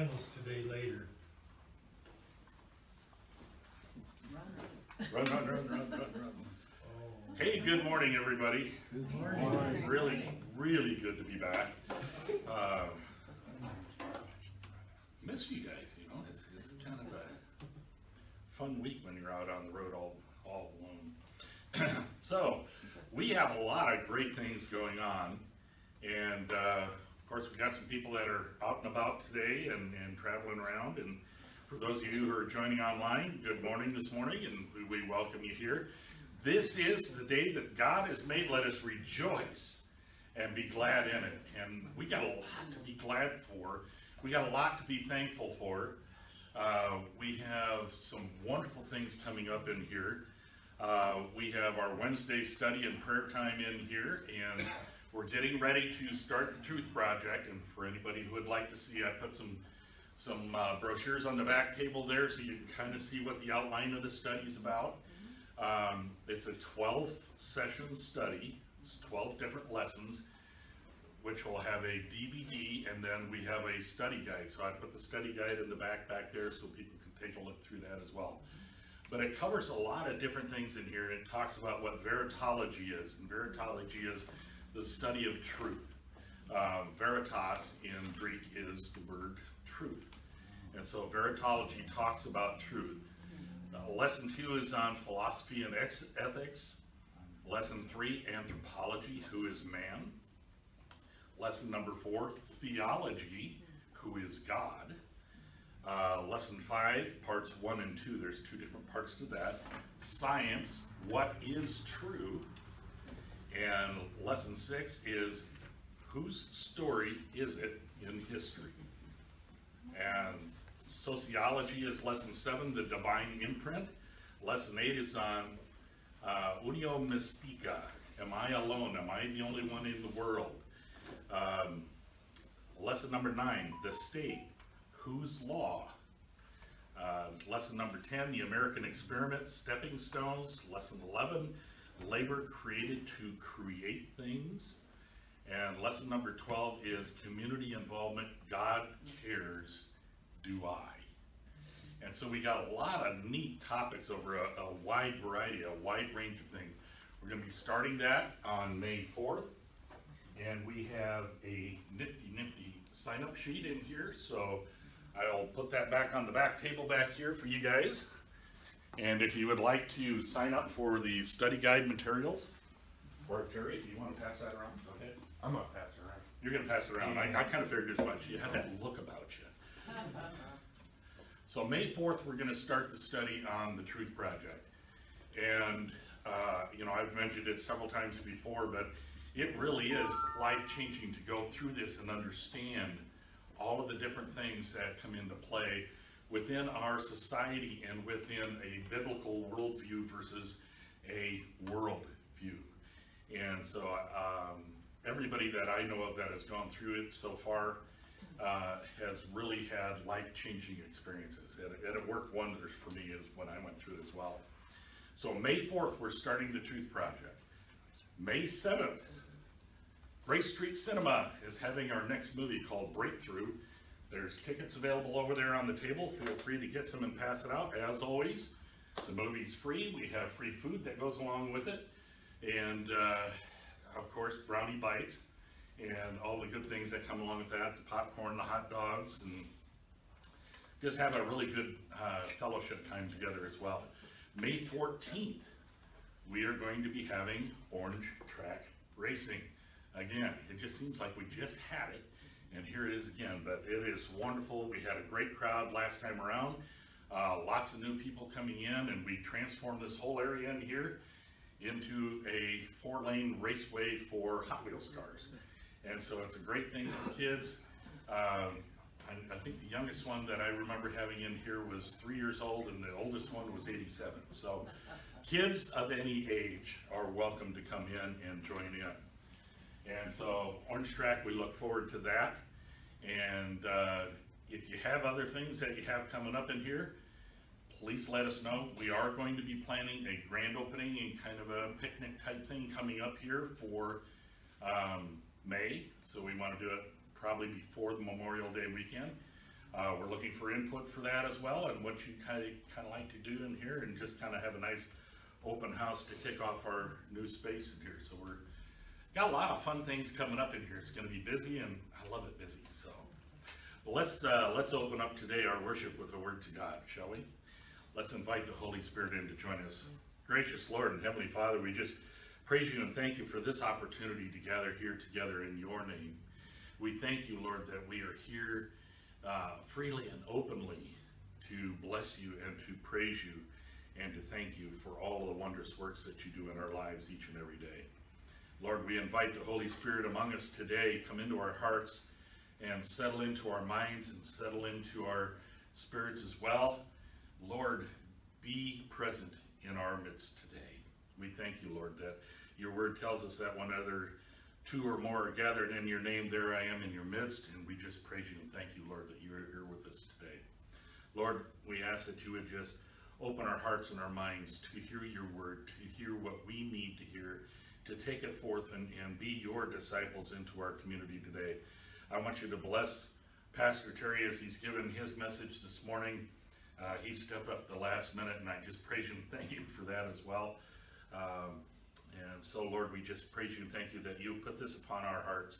finals today later. Run, run, run, run, run, run. Oh. Hey, good morning, everybody. Good morning. Really, really good to be back. Uh, Miss you guys, you know, it's, it's kind of a fun week when you're out on the road all, all alone. So, we have a lot of great things going on. And, uh, of course, we've got some people that are out and about today and, and traveling around. And for those of you who are joining online, good morning this morning, and we- we welcome you here. This is the day that God has made. Let us rejoice and be glad in it. And we got a lot to be glad for. We got a lot to be thankful for. Uh, we have some wonderful things coming up in here. Uh, we have our Wednesday study and prayer time in here, and we're getting ready to start the Truth Project. And for anybody who would like to see, I put some some uh, brochures on the back table there so you can kind of see what the outline of the study is about. Um, it's a 12 session study, it's 12 different lessons, which will have a DVD and then we have a study guide. So I put the study guide in the back back there so people can take a look through that as well. But it covers a lot of different things in here. It talks about what veritology is, and veritology is the study of truth. Um, veritas in Greek is the word truth. And so veritology talks about truth. Uh, lesson two is on philosophy and ethics. Lesson three, anthropology, who is man. Lesson number four, theology, who is God. Uh, lesson five, parts one and two, there's two different parts to that. Science, what is true? And lesson six is whose story is it in history? And sociology is lesson seven, the divine imprint. Lesson eight is on uh, unio mystica. Am I alone? Am I the only one in the world? Um, lesson number nine, the state. Whose law? Uh, lesson number 10, the American experiment, stepping stones. Lesson 11, labor created to create things. And lesson number 12 is community involvement. God cares, do I? And so we got a lot of neat topics over a, a wide variety, a wide range of things. We're going to be starting that on May 4th. And we have a nifty, nifty sign up sheet in here. So I'll put that back on the back table back here for you guys. And if you would like to sign up for the study guide materials, or Terry, if you want to pass that around, go ahead. I'm gonna pass it around. You're gonna pass it around. I, I kind of figured as much. You had that look about you. So May fourth, we're gonna start the study on the Truth Project. And, uh, you know, I've mentioned it several times before, but it really is life-changing to go through this and understand all of the different things that come into play within our society and within a biblical worldview versus a world view. And so, um, everybody that I know of that has gone through it so far, uh, has really had life-changing experiences. And it, and it worked wonders for me as when I went through it as well. So May fourth, we're starting the Truth Project. May seventh, Grace Street Cinema is having our next movie called Breakthrough. There's tickets available over there on the table. Feel free to get some and pass it out. As always, the movie's free. We have free food that goes along with it. And, uh, of course, brownie bites and all the good things that come along with that, the popcorn, the hot dogs, and just have a really good uh, fellowship time together as well. May 14th, we are going to be having Orange Track Racing. Again, it just seems like we just had it, and here it is again, but it is wonderful. We had a great crowd last time around. Uh, lots of new people coming in, and we transformed this whole area in here into a four-lane raceway for Hot Wheels cars. And so it's a great thing for kids. Um, I, I think the youngest one that I remember having in here was three years old, and the oldest one was 87. So kids of any age are welcome to come in and join in. And so Orange Track, we look forward to that. And uh, if you have other things that you have coming up in here, please let us know. We are going to be planning a grand opening and kind of a picnic type thing coming up here for um, May. So we want to do it probably before the Memorial Day weekend. Uh, we're looking for input for that as well and what you kind of, kind of like to do in here and just kind of have a nice open house to kick off our new space in here. So we're, got a lot of fun things coming up in here. It's gonna be busy and I love it busy, so. Let's, uh, let's open up today our worship with a word to God, shall we? Let's invite the Holy Spirit in to join us. Gracious Lord and Heavenly Father, we just praise you and thank you for this opportunity to gather here together in your name. We thank you, Lord, that we are here uh, freely and openly to bless you and to praise you and to thank you for all the wondrous works that you do in our lives each and every day. Lord, we invite the Holy Spirit among us today, come into our hearts and settle into our minds and settle into our spirits as well. Lord, be present in our midst today. We thank you, Lord, that your word tells us that when other two or more are gathered in your name, there I am in your midst. And we just praise you and thank you, Lord, that you are here with us today. Lord, we ask that you would just open our hearts and our minds to hear your word, to hear what we need to hear, to take it forth and, and be your disciples into our community today. I want you to bless Pastor Terry as he's given his message this morning. Uh, he stepped up the last minute, and I just praise you and thank him for that as well. Um, and so, Lord, we just praise you and thank you that you put this upon our hearts,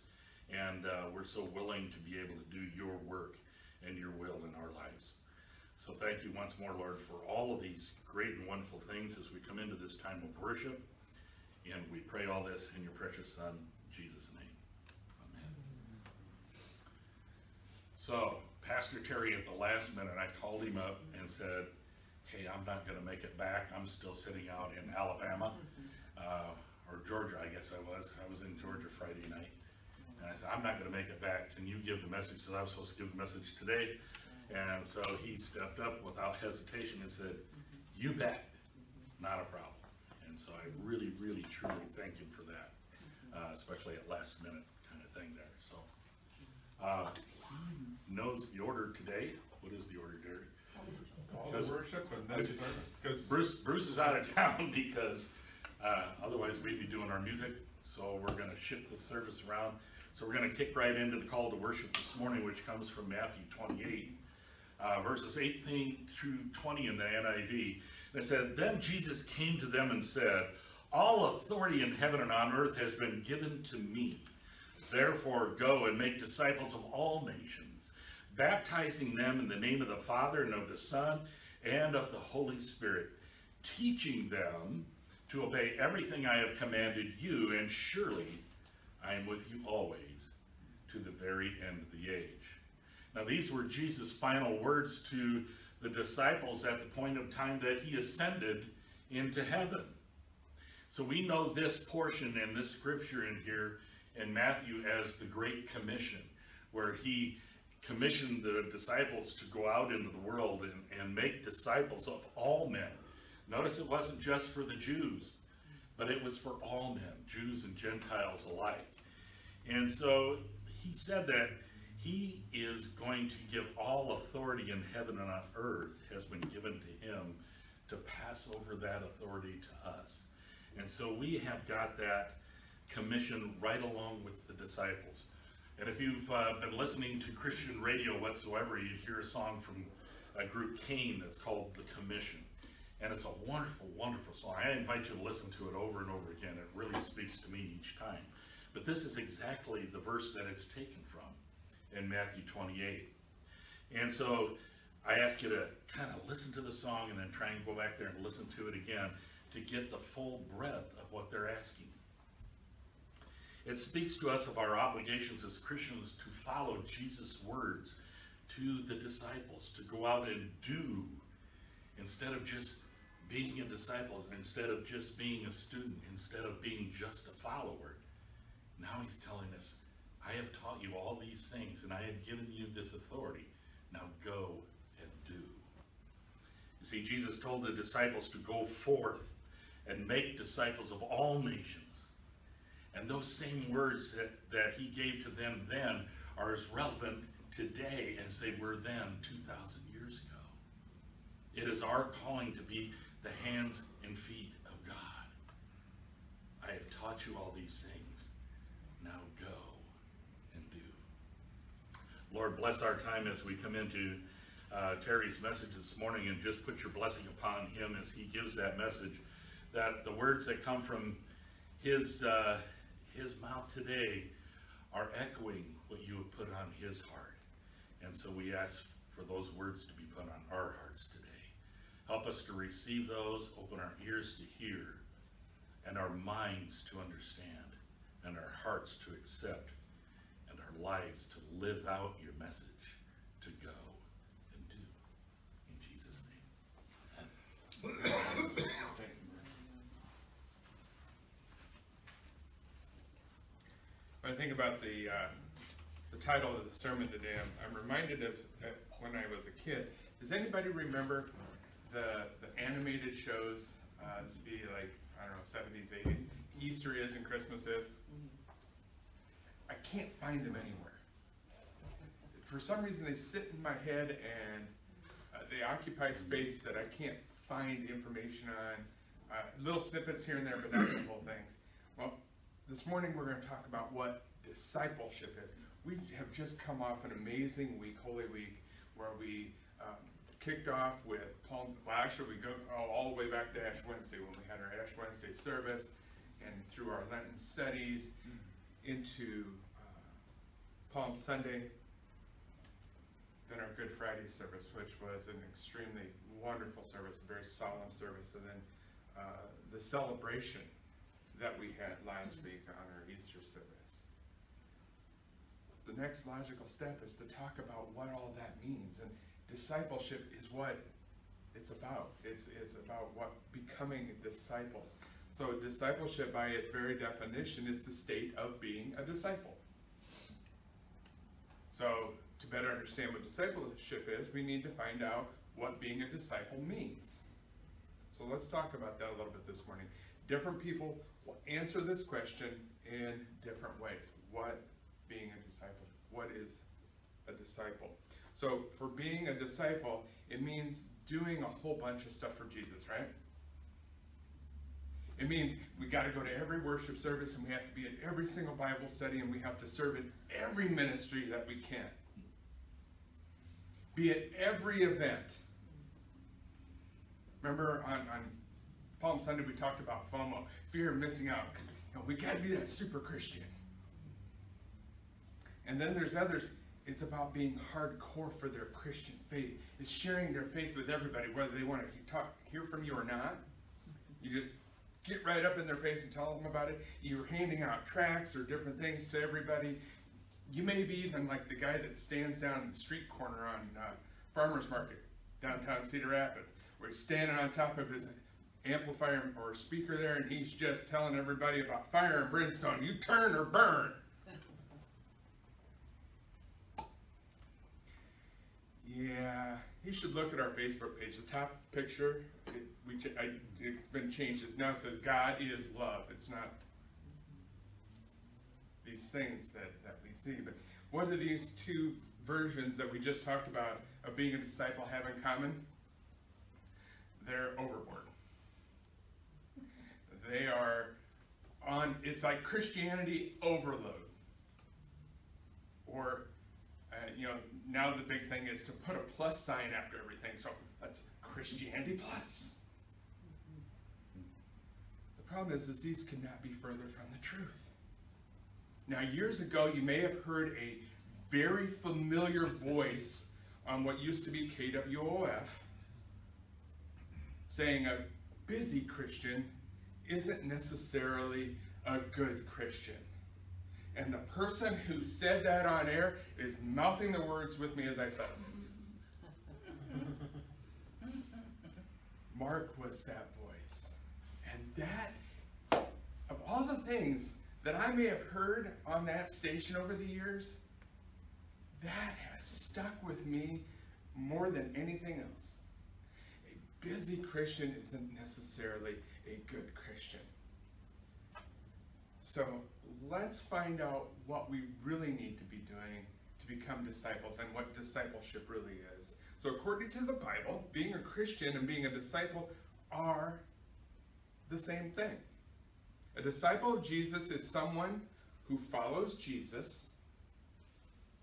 and uh, we're so willing to be able to do your work and your will in our lives. So thank you once more, Lord, for all of these great and wonderful things as we come into this time of worship. And we pray all this in your precious Son, Jesus' name. Amen. So, Pastor Terry, at the last minute, I called him up and said, hey, I'm not gonna make it back. I'm still sitting out in Alabama, uh, or Georgia, I guess I was. I was in Georgia Friday night. And I said, I'm not gonna make it back. Can you give the message? So I was supposed to give the message today. And so he stepped up without hesitation and said, you bet, not a problem. So I really, really, truly thank him for that, uh, especially at last minute kind of thing there, so. Uh, knows the order today. What is the order, Derek? All the worship and then, because Bruce, Bruce is out of town because, uh, otherwise we'd be doing our music, so we're gonna shift the service around. So we're gonna kick right into the call to worship this morning, which comes from Matthew twenty-eight, uh, verses eighteen through twenty in the NIV. And it said, Then Jesus came to them and said, All authority in heaven and on earth has been given to me. Therefore go and make disciples of all nations, baptizing them in the name of the Father and of the Son and of the Holy Spirit, teaching them to obey everything I have commanded you, and surely I am with you always to the very end of the age. Now these were Jesus' final words to the disciples at the point of time that he ascended into heaven. So we know this portion in this scripture in here in Matthew as the Great Commission, where he commissioned the disciples to go out into the world and, and make disciples of all men. Notice it wasn't just for the Jews, but it was for all men, Jews and Gentiles alike. And so he said that he is going to give all authority in heaven and on earth has been given to him to pass over that authority to us. And so we have got that commission right along with the disciples. And if you've uh, been listening to Christian radio whatsoever, you hear a song from a group Cain that's called The Commission. And it's a wonderful, wonderful song. I invite you to listen to it over and over again. It really speaks to me each time. But this is exactly the verse that it's taken from in Matthew 28. And so I ask you to kind of listen to the song and then try and go back there and listen to it again to get the full breadth of what they're asking. It speaks to us of our obligations as Christians to follow Jesus' words to the disciples, to go out and do instead of just being a disciple, instead of just being a student, instead of being just a follower. Now he's telling us, I have taught you all these things and I have given you this authority. Now go and do. You see, Jesus told the disciples to go forth and make disciples of all nations. And those same words that, that he gave to them then are as relevant today as they were then 2,000 years ago. It is our calling to be the hands and feet of God. I have taught you all these things. Now go and do. Lord, bless our time as we come into uh, Terry's message this morning and just put your blessing upon him as he gives that message. That the words that come from his, uh, his mouth today are echoing what you have put on his heart. And so we ask for those words to be put on our hearts today. Help us to receive those, open our ears to hear, and our minds to understand, and our hearts to accept, lives to live out your message, to go and do. In Jesus' name. Thank you, Mark. When I think about the, uh, the title of the sermon today, I'm, I'm reminded as, uh, when I was a kid, does anybody remember the, the animated shows, uh, this would be like, I don't know, seventies, eighties, Easter is and Christmas is? I can't find them anywhere. For some reason, they sit in my head and uh, they occupy space that I can't find information on. Uh, little snippets here and there, but not the whole things. Well, this morning we're going to talk about what discipleship is. We have just come off an amazing week, Holy Week, where we um, kicked off with Palm. Well, actually, we go all the way back to Ash Wednesday when we had our Ash Wednesday service, and through our Lenten studies into uh, Palm Sunday, then our Good Friday service, which was an extremely wonderful service, a very solemn service, and then uh, the celebration that we had last week on our Easter service. The next logical step is to talk about what all that means, and discipleship is what it's about. It's it's about what becoming disciples. So discipleship, by its very definition, is the state of being a disciple. So, to better understand what discipleship is, we need to find out what being a disciple means. So, let's talk about that a little bit this morning. Different people will answer this question in different ways. What being a disciple? What is a disciple? So, for being a disciple, it means doing a whole bunch of stuff for Jesus, right? It means we got to go to every worship service and we have to be at every single Bible study and we have to serve in every ministry that we can. Be at every event. Remember on, on Palm Sunday we talked about FOMO, fear of missing out, because you know, we got to be that super Christian. And then there's others, it's about being hardcore for their Christian faith. It's sharing their faith with everybody, whether they want to talk, hear from you or not. You just get right up in their face and tell them about it. You're handing out tracts or different things to everybody. You may be even like the guy that stands down in the street corner on uh, Farmer's Market, downtown Cedar Rapids, where he's standing on top of his amplifier or speaker there and he's just telling everybody about fire and brimstone. You turn or burn. Yeah, you should look at our Facebook page. The top picture, it, we, ch- I, it's been changed. It now says God is love. It's not these things that, that we see. But what do these two versions that we just talked about of being a disciple have in common? They're overboard. They are on, it's like Christianity overload. Or uh, you know, now the big thing is to put a plus sign after everything. So that's Christianity plus. Problem is, is these could not be further from the truth. Now, years ago, you may have heard a very familiar voice on what used to be KWOF saying a busy Christian isn't necessarily a good Christian. And the person who said that on air is mouthing the words with me as I said them. Mark was that voice. And that, all the things that I may have heard on that station over the years, that has stuck with me more than anything else. A busy Christian isn't necessarily a good Christian. So let's find out what we really need to be doing to become disciples and what discipleship really is. So, according to the Bible, being a Christian and being a disciple are the same thing. A disciple of Jesus is someone who follows Jesus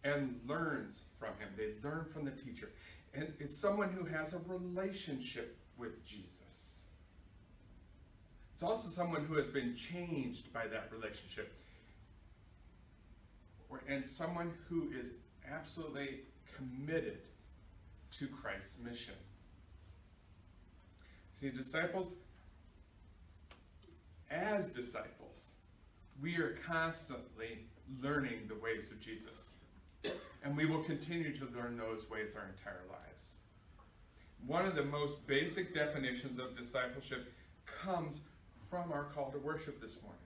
and learns from him. They learn from the teacher. And it's someone who has a relationship with Jesus. It's also someone who has been changed by that relationship. Or, and someone who is absolutely committed to Christ's mission. See, disciples, as disciples, we are constantly learning the ways of Jesus. And we will continue to learn those ways our entire lives. One of the most basic definitions of discipleship comes from our call to worship this morning.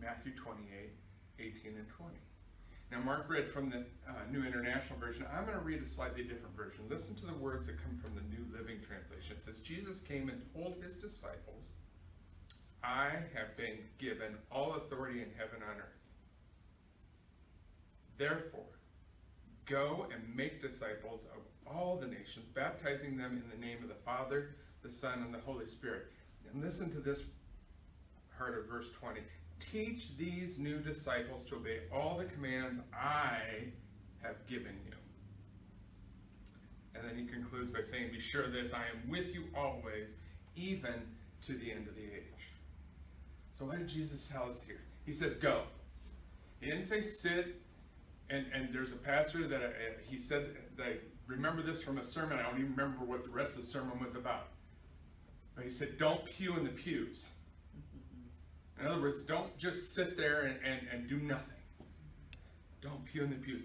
Matthew 28, 18 and 20. Now, Mark read from the uh, New International Version. I'm going to read a slightly different version. Listen to the words that come from the New Living Translation. It says, Jesus came and told his disciples, I have been given all authority in heaven and earth. Therefore, go and make disciples of all the nations, baptizing them in the name of the Father, the Son, and the Holy Spirit. And listen to this part of verse 20. Teach these new disciples to obey all the commands I have given you. And then he concludes by saying, Be sure this, I am with you always, even to the end of the age. So what did Jesus tell us here? He says, Go. He didn't say sit, and, and there's a pastor that I, he said that I remember this from a sermon. I don't even remember what the rest of the sermon was about. But he said, Don't pew in the pews. In other words, don't just sit there and, and, and do nothing. Don't pew in the pews.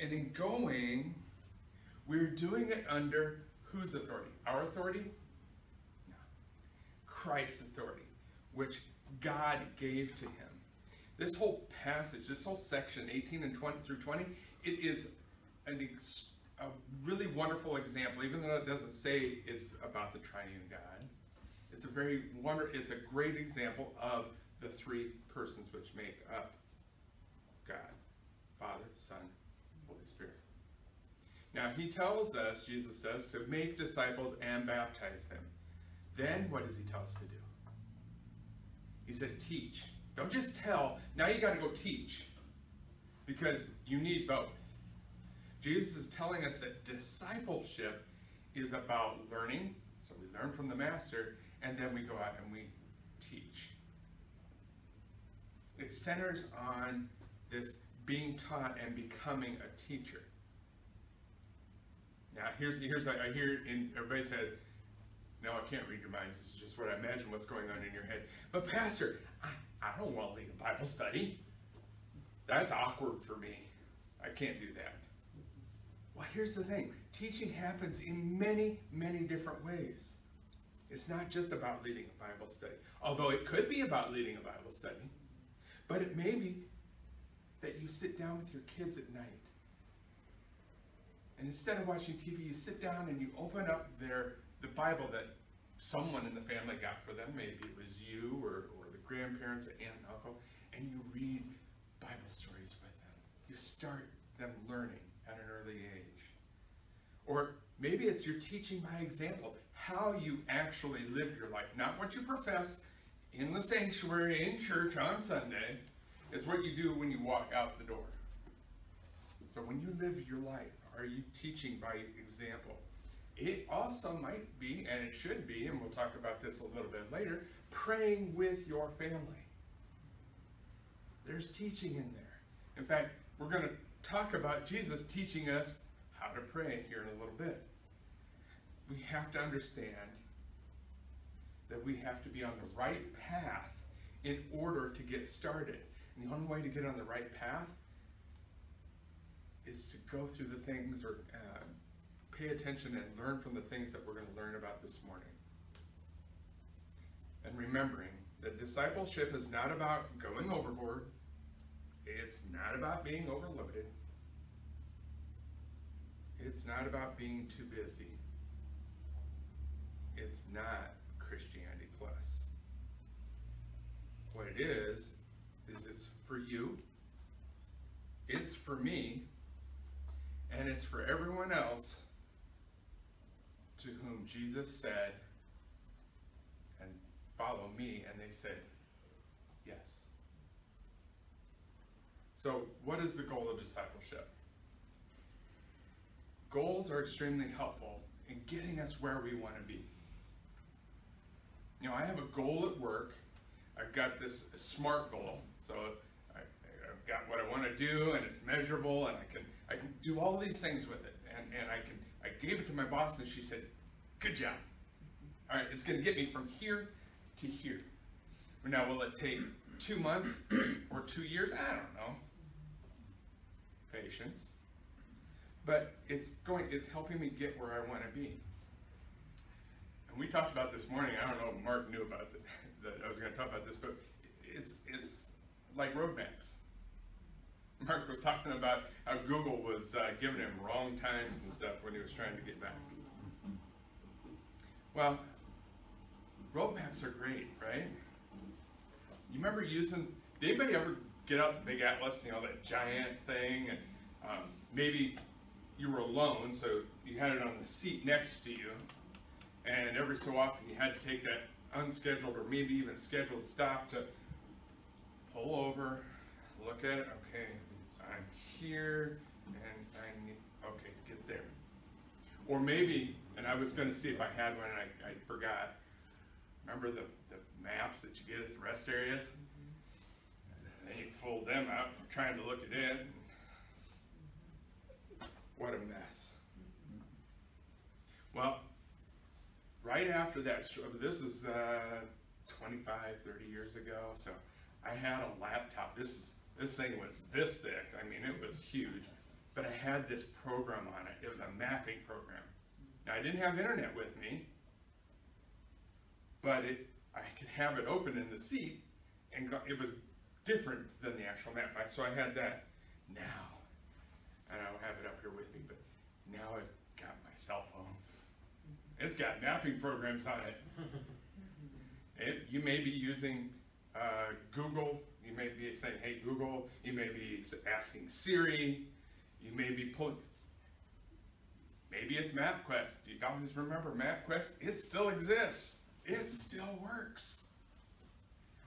And in going, we're doing it under whose authority? Our authority? No. Christ's authority, which God gave to him. This whole passage, this whole section, 18 and 20 through 20, it is an a really wonderful example, even though it doesn't say it's about the triune God. It's a very wonder, it's a great example of the three persons which make up God, Father, Son, Holy Spirit. Now he tells us, Jesus does, to make disciples and baptize them. Then what does he tell us to do? He says, teach. Don't just tell. Now you got to go teach. Because you need both. Jesus is telling us that discipleship is about learning. So we learn from the master, and then we go out and we teach. It centers on this being taught and becoming a teacher. Now, here's, here's I hear in everybody's head, no, I can't read your minds. This is just what I imagine what's going on in your head. But Pastor, I, I don't want to lead a Bible study. That's awkward for me. I can't do that. Well, here's the thing. Teaching happens in many, many different ways. It's not just about leading a Bible study, although it could be about leading a Bible study. But it may be that you sit down with your kids at night. And instead of watching TV, you sit down and you open up their the Bible that someone in the family got for them. Maybe it was you or, or the grandparents, aunt and uncle, and you read Bible stories with them. You start them learning at an early age. Or maybe it's you're teaching by example how you actually live your life, not what you profess in the sanctuary, in church on Sunday. It's what you do when you walk out the door. So when you live your life, are you teaching by example? It also might be, and it should be, and we'll talk about this a little bit later, praying with your family. There's teaching in there. In fact, we're going to talk about Jesus teaching us how to pray here in a little bit. We have to understand that we have to be on the right path in order to get started. And the only way to get on the right path is to go through the things or uh, pay attention and learn from the things that we're going to learn about this morning. And remembering that discipleship is not about going overboard, it's not about being overloaded, it's not about being too busy, it's not Christianity Plus. What it is, is it's for you, it's for me, and it's for everyone else to whom Jesus said, and follow me, and they said, yes. So, what is the goal of discipleship? Goals are extremely helpful in getting us where we want to be. You know, I have a goal at work. I've got this SMART goal. So I, I've got what I want to do, and it's measurable, and I can I can do all these things with it. And and I can I gave it to my boss, and she said, "Good job. All right, it's going to get me from here to here." Now, will it take two months or two years? I don't know. Patience. But it's going. It's helping me get where I want to be. And we talked about this morning. I don't know if Mark knew about that. That I was going to talk about this, but it's it's like roadmaps. Mark was talking about how Google was uh, giving him wrong times and stuff when he was trying to get back. Well, roadmaps are great, right? You remember using? Did anybody ever get out the big atlas? You know that giant thing, and um, maybe you were alone, so you had it on the seat next to you, and every so often you had to take that unscheduled or maybe even scheduled stop to pull over, look at it, okay, I'm here, and I need, okay, get there. Or maybe, and I was gonna see if I had one and I, I forgot, remember the, the maps that you get at the rest areas? And you fold them out, trying to look it. What a mess. Well, right after that, this is uh, 25, 30 years ago, so I had a laptop. This is this thing was this thick. I mean, it was huge. But I had this program on it. It was a mapping program. Now I didn't have internet with me, but it I could have it open in the seat, and it was different than the actual map. I- So I had that. Now, and I don't have it up here with me, but now I've got my cell phone. It's got mapping programs on it. It, you may be using uh, Google. You may be saying, "Hey Google." You may be asking Siri. You may be pulling. Maybe it's MapQuest. You guys remember MapQuest? It still exists. It still works.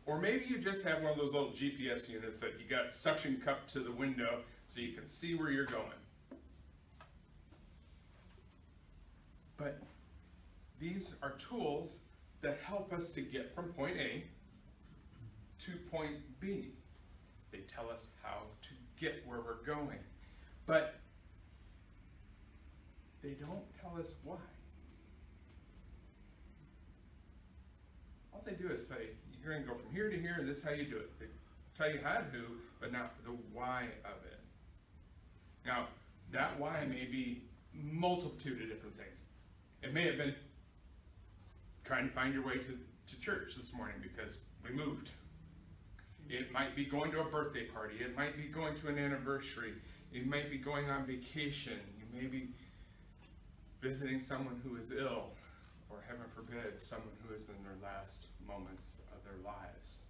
Or maybe you just have one of those little GPS units that you got suction cup to the window so you can see where you're going. But these are tools that help us to get from point A to point B. They tell us how to get where we're going. But they don't tell us why. All they do is say, you're going to go from here to here, and this is how you do it. They tell you how to but not the why of it. Now, that why may be multitude of different things. It may have been trying to find your way to, to church this morning because we moved. It might be going to a birthday party. It might be going to an anniversary. It might be going on vacation. You may be visiting someone who is ill, or heaven forbid, someone who is in their last moments of their lives.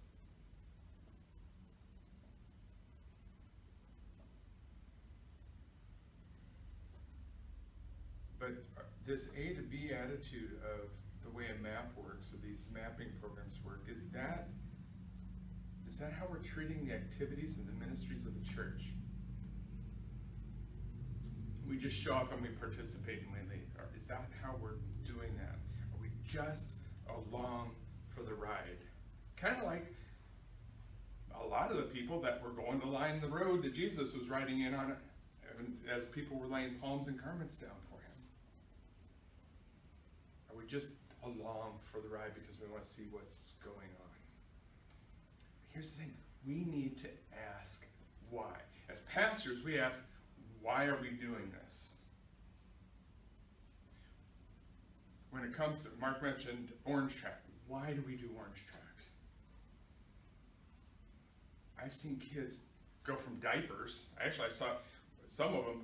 But this A to B attitude of way a map works, or these mapping programs work, is that is that how we're treating the activities and the ministries of the church? We just show up and we participate and we leave. Is that how we're doing that? Are we just along for the ride? Kind of like a lot of the people that were going to line the road that Jesus was riding in on as people were laying palms and garments down for him. Are we just along for the ride because we want to see what's going on? Here's the thing we need to ask why. As pastors, we ask, why are we doing this? When it comes to, Mark mentioned Orange Track. Why do we do Orange Track? I've seen kids go from diapers. Actually, I saw some of them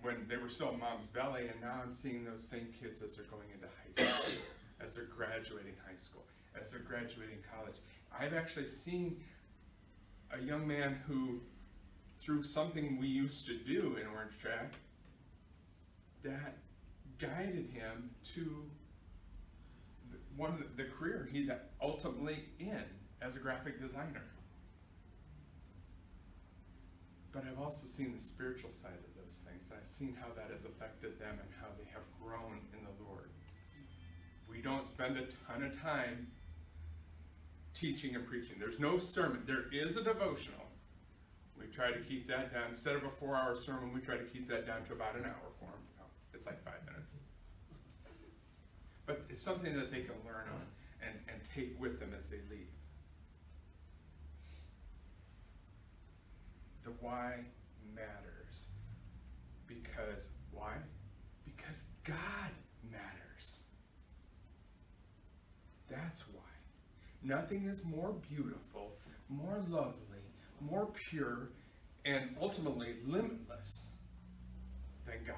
when they were still in mom's belly, and now I'm seeing those same kids as they're going into high school, as they're graduating high school, as they're graduating college. I've actually seen a young man who, through something we used to do in Orange Track, that guided him to one of the, the career he's ultimately in as a graphic designer. but I've also seen the spiritual side of those things. I've seen how that has affected them and how they have grown in the Lord. We don't spend a ton of time teaching and preaching. There's no sermon. There is a devotional. We try to keep that down. Instead of a four hour sermon, we try to keep that down to about an hour for them. No, oh, it's like five minutes. But it's something that they can learn on and, and take with them as they leave. The why matters. Because, why? Because God matters. That's why. Nothing is more beautiful, more lovely, more pure, and ultimately limitless than God.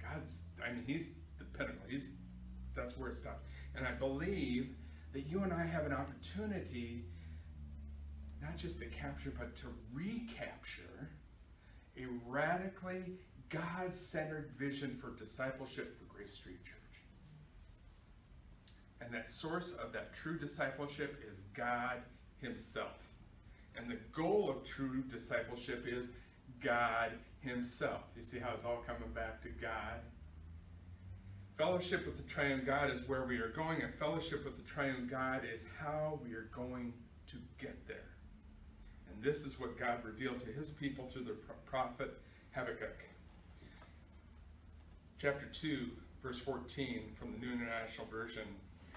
God's, I mean, He's the pinnacle. He's, that's where it stops. And I believe that you and I have an opportunity not just to capture, but to recapture a radically God centered vision for discipleship for Grace Street Church. And that source of that true discipleship is God Himself. And the goal of true discipleship is God Himself. You see how it's all coming back to God? Fellowship with the triune God is where we are going, and fellowship with the triune God is how we are going to get there. And this is what God revealed to his people through the prophet Habakkuk. Chapter 2, verse 14 from the New International Version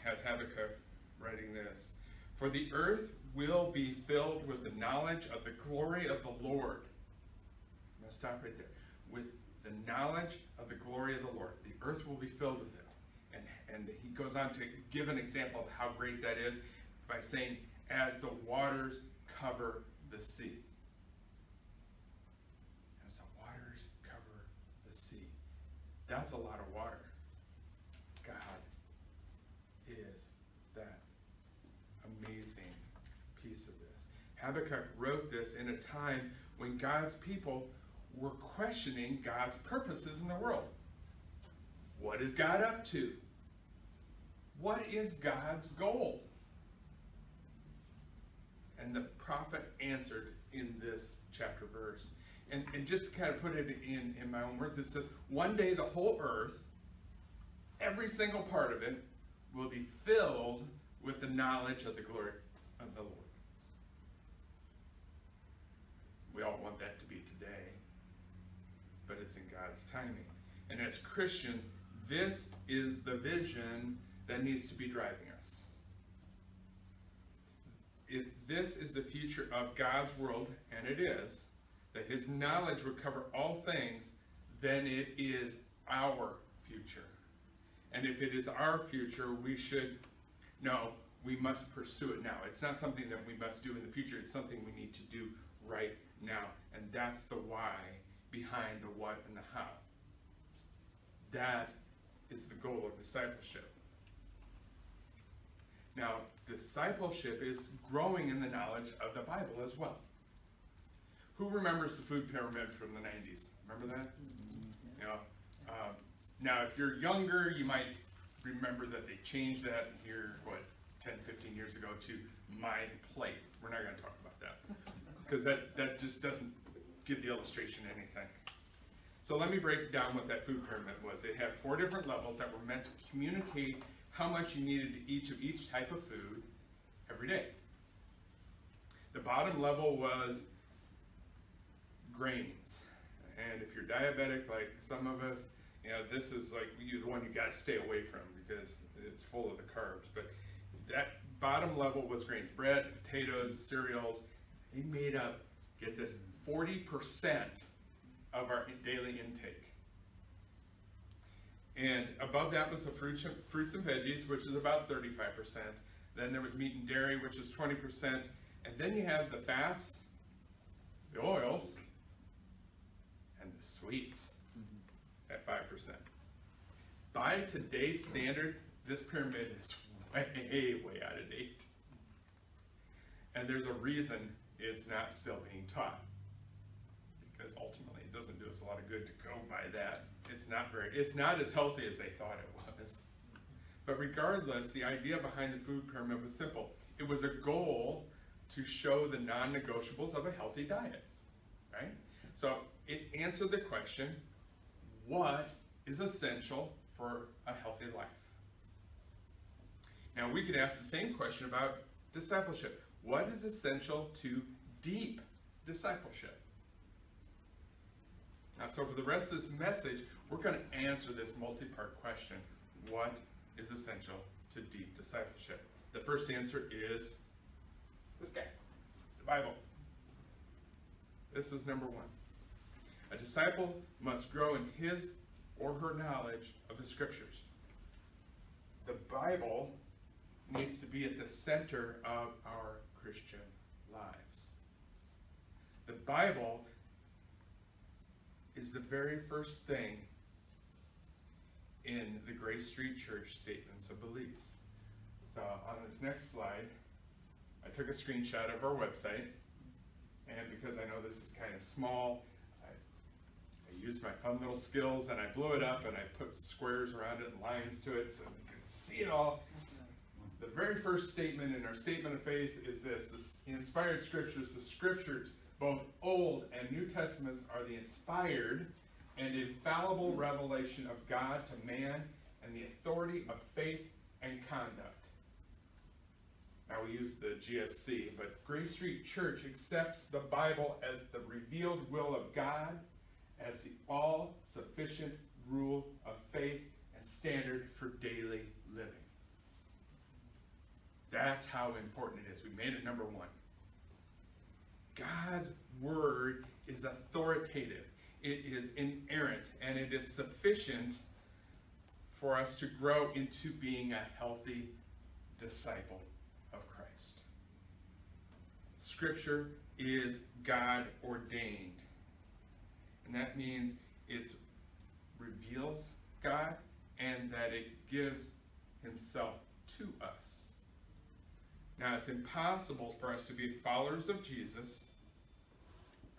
has Habakkuk writing this For the earth will be filled with the knowledge of the glory of the Lord. To stop right there. With the knowledge of the glory of the Lord. The earth will be filled with it. And, and he goes on to give an example of how great that is by saying, as the waters cover the sea. As the waters cover the sea. That's a lot of water. God is that amazing piece of this. Habakkuk wrote this in a time when God's people were questioning God's purposes in the world. What is God up to? What is God's goal? And the prophet answered in this chapter verse. And, and just to kind of put it in, in my own words, it says, One day the whole earth, every single part of it, will be filled with the knowledge of the glory of the Lord. We all want that to be today, but it's in God's timing. And as Christians, this is the vision that needs to be driving us. If this is the future of God's world, and it is, that his knowledge would cover all things, then it is our future. And if it is our future, we should know we must pursue it now. It's not something that we must do in the future, it's something we need to do right now. And that's the why behind the what and the how. That is the goal of discipleship. Now, discipleship is growing in the knowledge of the Bible as well. Who remembers the food pyramid from the 90s? Remember that? You know, um, now, if you're younger, you might remember that they changed that here, what, 10, 15 years ago to my plate. We're not going to talk about that because that, that just doesn't give the illustration anything. So let me break down what that food pyramid was. It had four different levels that were meant to communicate how much you needed to each of each type of food every day. The bottom level was grains. And if you're diabetic like some of us, you know, this is like you the one you got to stay away from because it's full of the carbs. But that bottom level was grains, bread, potatoes, cereals. They made up, get this, 40% of our daily intake. And above that was the fruits, fruits and veggies, which is about 35%. Then there was meat and dairy, which is 20%. And then you have the fats, the oils, and the sweets mm-hmm. at 5%. By today's standard, this pyramid is way, way out of date. And there's a reason it's not still being taught. Because ultimately it doesn't do us a lot of good to go by that. It's not very, it's not as healthy as they thought it was. But regardless, the idea behind the food pyramid was simple. It was a goal to show the non-negotiables of a healthy diet, right? So it answered the question, what is essential for a healthy life? Now we could ask the same question about discipleship. What is essential to deep discipleship? Now, so for the rest of this message, we're going to answer this multi-part question. What is essential to deep discipleship? The first answer is this guy, the Bible. This is number one. A disciple must grow in his or her knowledge of the scriptures. The Bible needs to be at the center of our Christian lives. The Bible is the very first thing in the Grace Street Church Statements of Beliefs. So on this next slide, I took a screenshot of our website, and because I know this is kind of small, I, I used my fun little skills and I blew it up and I put squares around it and lines to it so you can see it all. The very first statement in our statement of faith is this, the inspired scriptures, the scriptures, both Old and New Testaments are the inspired and infallible revelation of God to man and the authority of faith and conduct. Now we use the GSC, but Grace Street Church accepts the Bible as the revealed will of God, as the all-sufficient rule of faith and standard for daily living. That's how important it is. We made it number one. God's word is authoritative. It is inerrant and it is sufficient for us to grow into being a healthy disciple of Christ. Scripture is God ordained. And that means it reveals God and that it gives himself to us. Now, it's impossible for us to be followers of Jesus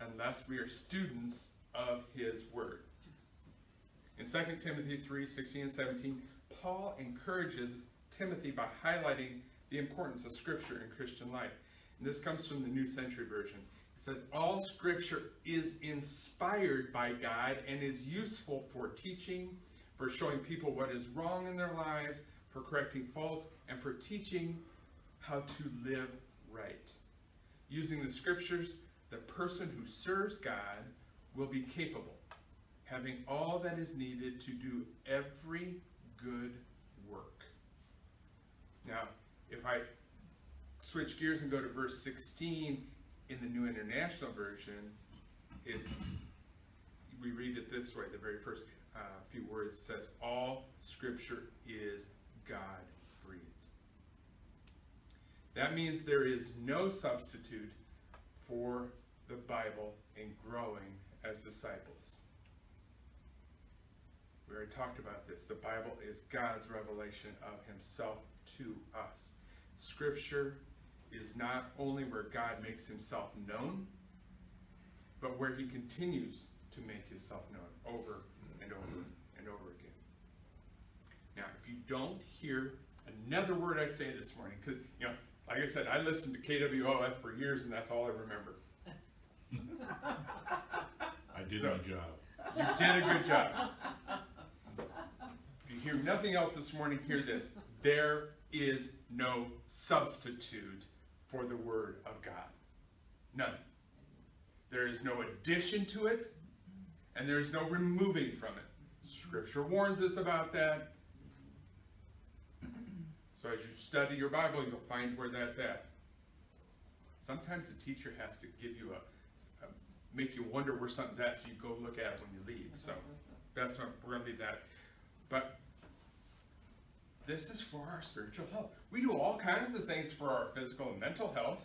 unless we are students of his word. In 2 Timothy 3 16 and 17, Paul encourages Timothy by highlighting the importance of Scripture in Christian life. And this comes from the New Century Version. It says, All Scripture is inspired by God and is useful for teaching, for showing people what is wrong in their lives, for correcting faults, and for teaching how to live right. Using the Scriptures, the person who serves God will be capable, having all that is needed to do every good work. Now, if I switch gears and go to verse 16 in the New International Version, it's we read it this way. The very first uh, few words says, "All Scripture is God breathed." That means there is no substitute for the Bible in growing as disciples. We already talked about this. The Bible is God's revelation of Himself to us. Scripture is not only where God makes Himself known, but where He continues to make Himself known over and over and over again. Now, if you don't hear another word I say this morning, because, you know, like I said, I listened to KWOF for years and that's all I remember. I did my job. You did a good job. If you hear nothing else this morning, hear this. There is no substitute for the Word of God. None. There is no addition to it, and there is no removing from it. Scripture warns us about that. So as you study your Bible, you'll find where that's at. Sometimes the teacher has to give you a, a make you wonder where something's at, so you go look at it when you leave. So that's what we're gonna leave that. But this is for our spiritual health. We do all kinds of things for our physical and mental health.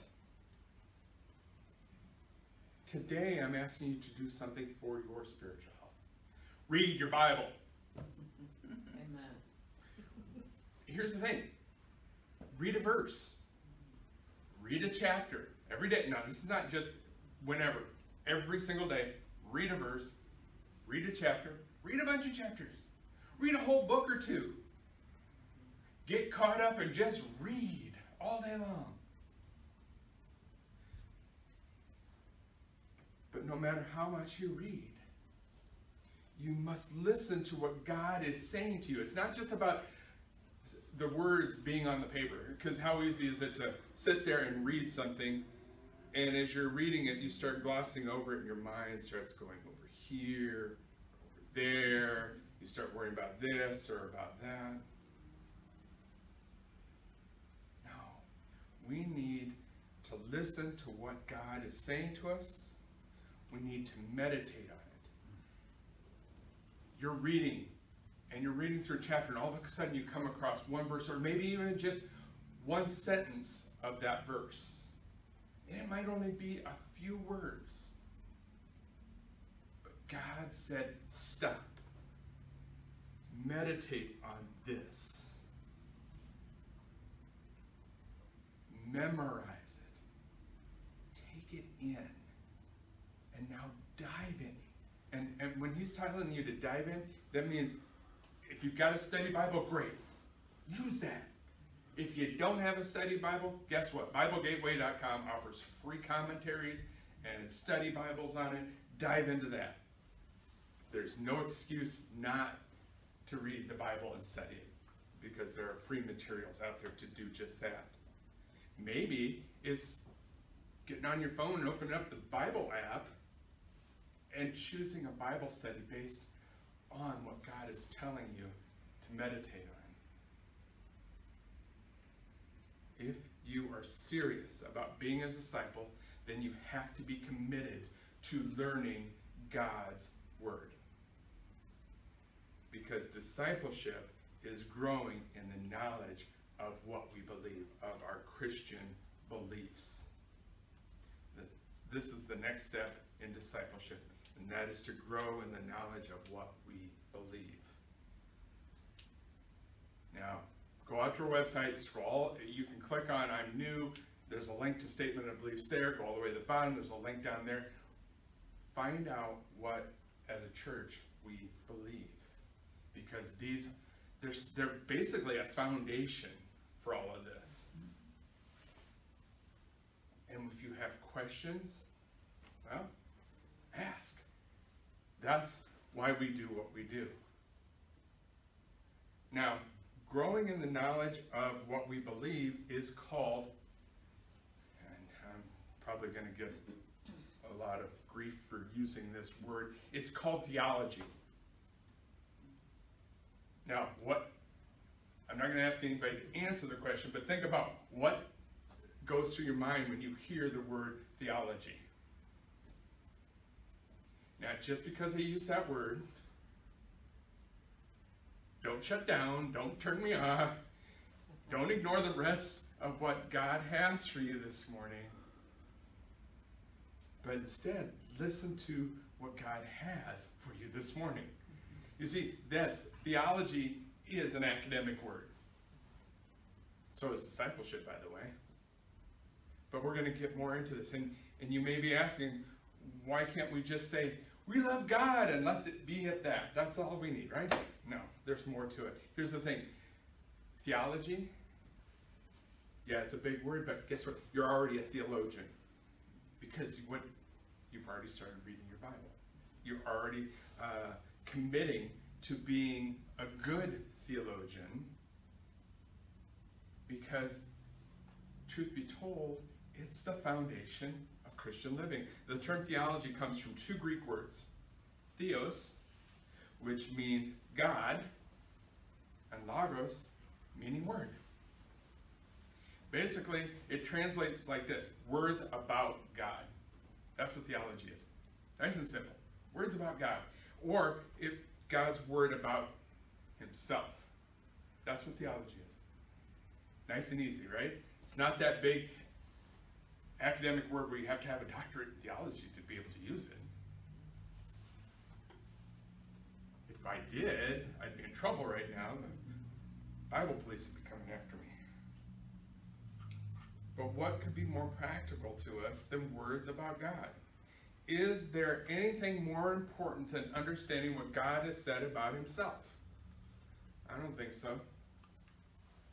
Today, I'm asking you to do something for your spiritual health. Read your Bible. Amen. Here's the thing read a verse, read a chapter every day. Now, this is not just whenever, every single day. Read a verse, read a chapter, read a bunch of chapters, read a whole book or two. Get caught up and just read all day long. But no matter how much you read, you must listen to what God is saying to you. It's not just about the words being on the paper, because how easy is it to sit there and read something, and as you're reading it, you start glossing over it, and your mind starts going over here, over there. You start worrying about this or about that. No, we need to listen to what God is saying to us. We need to meditate on it. You're reading, and you're reading through a chapter, and all of a sudden you come across one verse, or maybe even just one sentence of that verse. And it might only be a few words. But God said, stop. Meditate on this. Memorize it. Take it in. And now dive in. And, and when he's telling you to dive in, that means if you've got a study Bible, great. Use that. If you don't have a study Bible, guess what? BibleGateway.com offers free commentaries and study Bibles on it. Dive into that. There's no excuse not to read the Bible and study it because there are free materials out there to do just that. Maybe it's getting on your phone and opening up the Bible app and choosing a Bible study based on what God is telling you to meditate on. If you are serious about being a disciple, then you have to be committed to learning God's Word. Because discipleship is growing in the knowledge of what we believe, of our Christian beliefs. This is the next step in discipleship, and that is to grow in the knowledge of what we believe. Now, go out to our website, scroll, you can click on I'm new, there's a link to Statement of Beliefs there, go all the way to the bottom, there's a link down there. Find out what, as a church, we believe. Because these, they're, they're basically a foundation for all of this. And if you have questions, well, ask. That's why we do what we do. Now, growing in the knowledge of what we believe is called, and I'm probably going to get a lot of grief for using this word, it's called theology. Now, what, I'm not going to ask anybody to answer the question, but think about what goes through your mind when you hear the word theology. Now, just because I use that word, don't shut down, don't turn me off, don't ignore the rest of what God has for you this morning. But instead, listen to what God has for you this morning. You see, this, theology, is an academic word. So is discipleship, by the way. But we're going to get more into this. And, and you may be asking, why can't we just say, we love God and let it be at that? That's all we need, right? No, there's more to it. Here's the thing theology, yeah, it's a big word, but guess what? You're already a theologian because you went, you've already started reading your Bible. You're already uh, committing to being a good theologian because, truth be told, it's the foundation Christian living. The term theology comes from two Greek words theos, which means God, and logos, meaning word. Basically, it translates like this words about God. That's what theology is. Nice and simple. Words about God. Or if God's word about himself. That's what theology is. Nice and easy, right? It's not that big academic word where you have to have a doctorate in theology to be able to use it. If I did, I'd be in trouble right now. The Bible police would be coming after me. But what could be more practical to us than words about God? Is there anything more important than understanding what God has said about himself? I don't think so.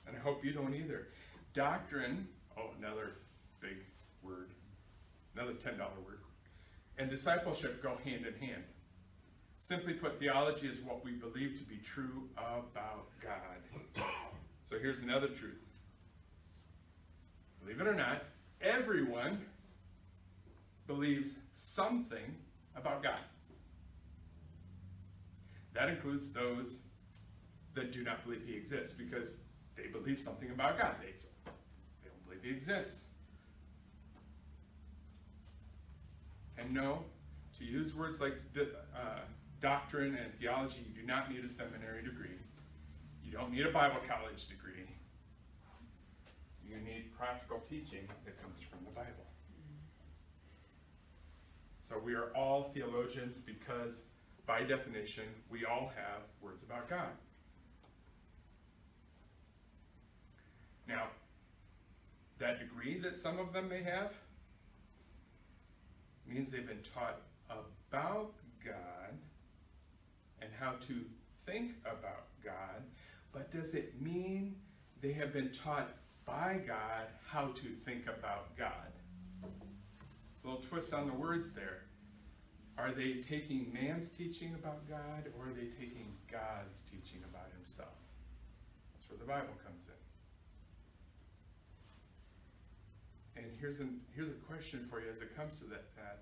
And I hope you don't either. Doctrine, oh, another big word, another $10 word. and discipleship go hand in hand. Simply put, theology is what we believe to be true about God. So here's another truth. Believe it or not, everyone believes something about God. That includes those that do not believe he exists because they believe something about God. They, they don't believe he exists. And no, to use words like uh, doctrine and theology, you do not need a seminary degree. You don't need a Bible college degree. You need practical teaching that comes from the Bible. So we are all theologians because, by definition, we all have words about God. Now, that degree that some of them may have means they've been taught about God and how to think about God, but does it mean they have been taught by God how to think about God? It's a little twist on the words there. Are they taking man's teaching about God or are they taking God's teaching about himself? That's where the Bible comes in. And here's, an, here's a question for you as it comes to that, that.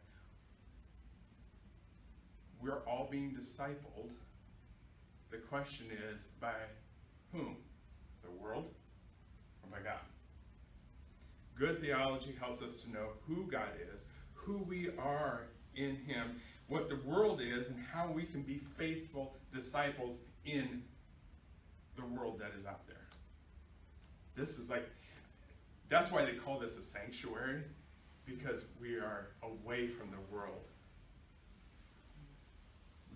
We're all being discipled. The question is, by whom? The world or by God? Good theology helps us to know who God is, who we are in Him, what the world is, and how we can be faithful disciples in the world that is out there. This is like, that's why they call this a sanctuary, because we are away from the world.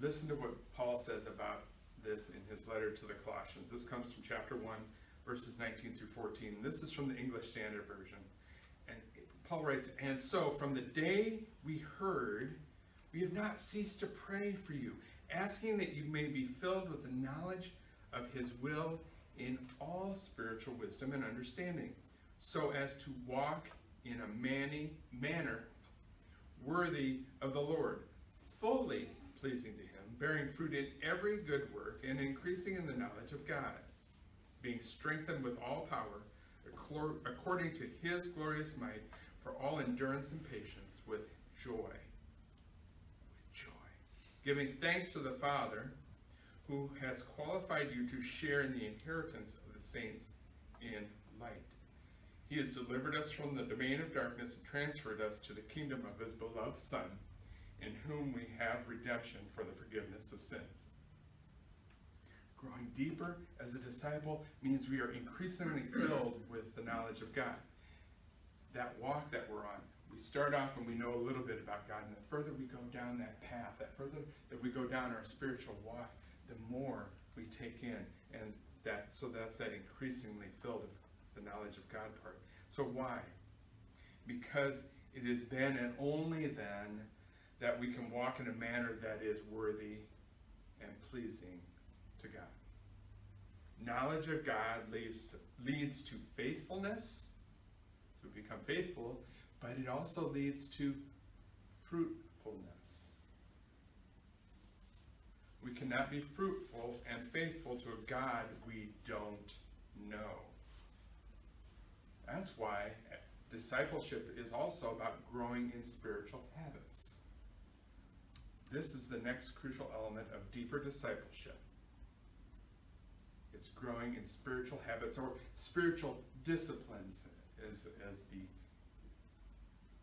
Listen to what Paul says about this in his letter to the Colossians. This comes from chapter 1, verses 19 through 14. This is from the English Standard Version. And Paul writes, And so from the day we heard, we have not ceased to pray for you, asking that you may be filled with the knowledge of his will in all spiritual wisdom and understanding, so as to walk in a manny manner worthy of the Lord, fully pleasing to him, bearing fruit in every good work, and increasing in the knowledge of God, being strengthened with all power, according to his glorious might, for all endurance and patience with joy. With joy. Giving thanks to the Father, who has qualified you to share in the inheritance of the saints in light. He has delivered us from the domain of darkness and transferred us to the kingdom of his beloved Son, in whom we have redemption for the forgiveness of sins. Growing deeper as a disciple means we are increasingly filled with the knowledge of God. That walk that we're on, we start off and we know a little bit about God, and the further we go down that path, that further that we go down our spiritual walk, the more we take in. And that so that's that increasingly filled of the knowledge of God part. So why? Because it is then and only then that we can walk in a manner that is worthy and pleasing to God. Knowledge of God leads to, leads to faithfulness, so we become faithful, but it also leads to fruitfulness. We cannot be fruitful and faithful to a God we don't know. That's why discipleship is also about growing in spiritual habits. This is the next crucial element of deeper discipleship. It's growing in spiritual habits or spiritual disciplines, as, as the,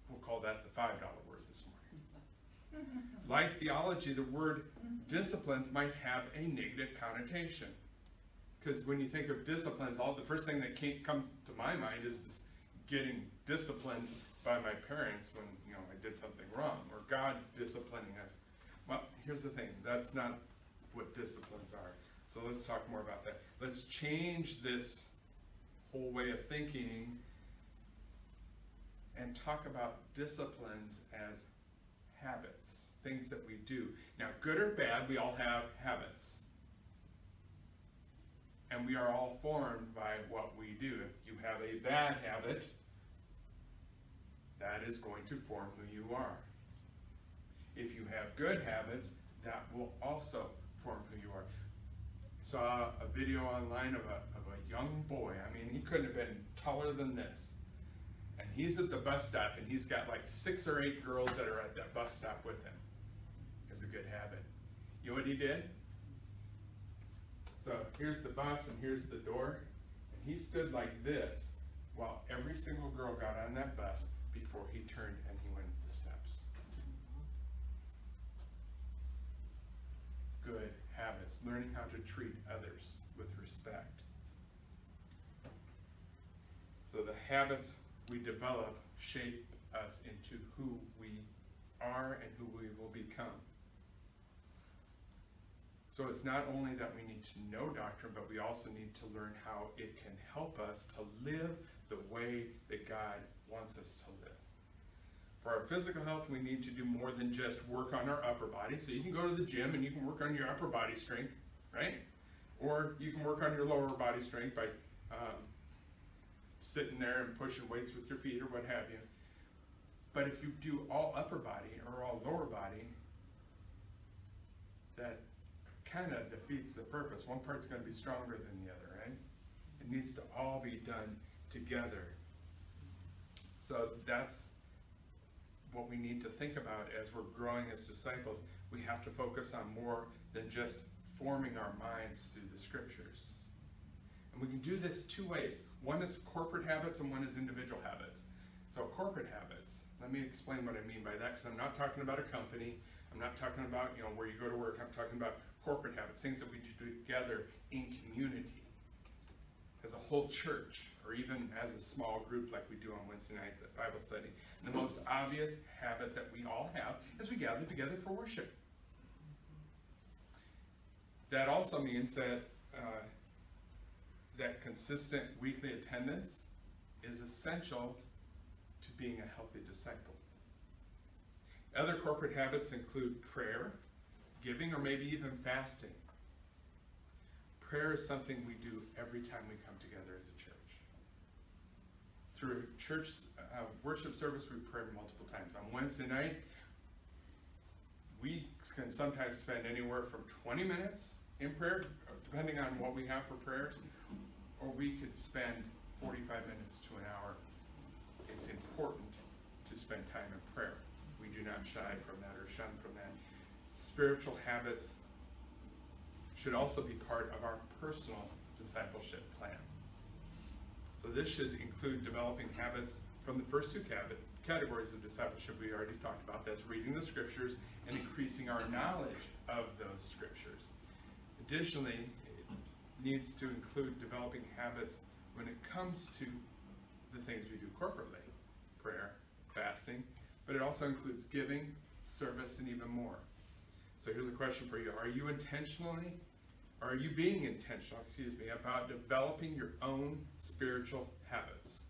we'll call that the $5 word this morning. like theology, the word mm-hmm. disciplines might have a negative connotation. Because when you think of disciplines, all the first thing that came, comes to my mind is getting disciplined by my parents when you know I did something wrong, or God disciplining us. Well, here's the thing, that's not what disciplines are. So let's talk more about that. Let's change this whole way of thinking and talk about disciplines as habits, things that we do. Now, good or bad, we all have habits. And we are all formed by what we do. If you have a bad habit, that is going to form who you are. If you have good habits, that will also form who you are. I Saw a video online of a, of a young boy. I mean, he couldn't have been taller than this. And he's at the bus stop and he's got like six or eight girls that are at that bus stop with him. It's a good habit. You know what he did? So here's the bus and here's the door. And he stood like this while every single girl got on that bus before he turned and he went up the steps. Good habits, learning how to treat others with respect. So the habits we develop shape us into who we are and who we will become. So it's not only that we need to know doctrine, but we also need to learn how it can help us to live the way that God wants us to live. For our physical health, we need to do more than just work on our upper body. So you can go to the gym and you can work on your upper body strength, right? Or you can work on your lower body strength by um, sitting there and pushing weights with your feet or what have you. But if you do all upper body or all lower body, that kind of defeats the purpose. One part's going to be stronger than the other, right? It needs to all be done together. So that's what we need to think about as we're growing as disciples. We have to focus on more than just forming our minds through the scriptures. And we can do this two ways. One is corporate habits and one is individual habits. So corporate habits, let me explain what I mean by that because I'm not talking about a company. I'm not talking about, you know, where you go to work. I'm talking about corporate habits, things that we do together in community as a whole church or even as a small group like we do on Wednesday nights at Bible study. The most obvious habit that we all have is we gather together for worship. That also means that uh, that consistent weekly attendance is essential to being a healthy disciple. Other corporate habits include prayer, giving, or maybe even fasting. Prayer is something we do every time we come together as a church. Through church uh, worship service, we pray multiple times. On Wednesday night, we can sometimes spend anywhere from 20 minutes in prayer, depending on what we have for prayers, or we could spend 45 minutes to an hour. It's important to spend time in prayer. We do not shy from that or shun from that. Spiritual habits should also be part of our personal discipleship plan. So this should include developing habits from the first two categories of discipleship we already talked about. That's reading the scriptures and increasing our knowledge of those scriptures. Additionally, it needs to include developing habits when it comes to the things we do corporately, prayer, fasting, but it also includes giving, service, and even more. So here's a question for you. Are you intentionally, are you being intentional, excuse me, about developing your own spiritual habits?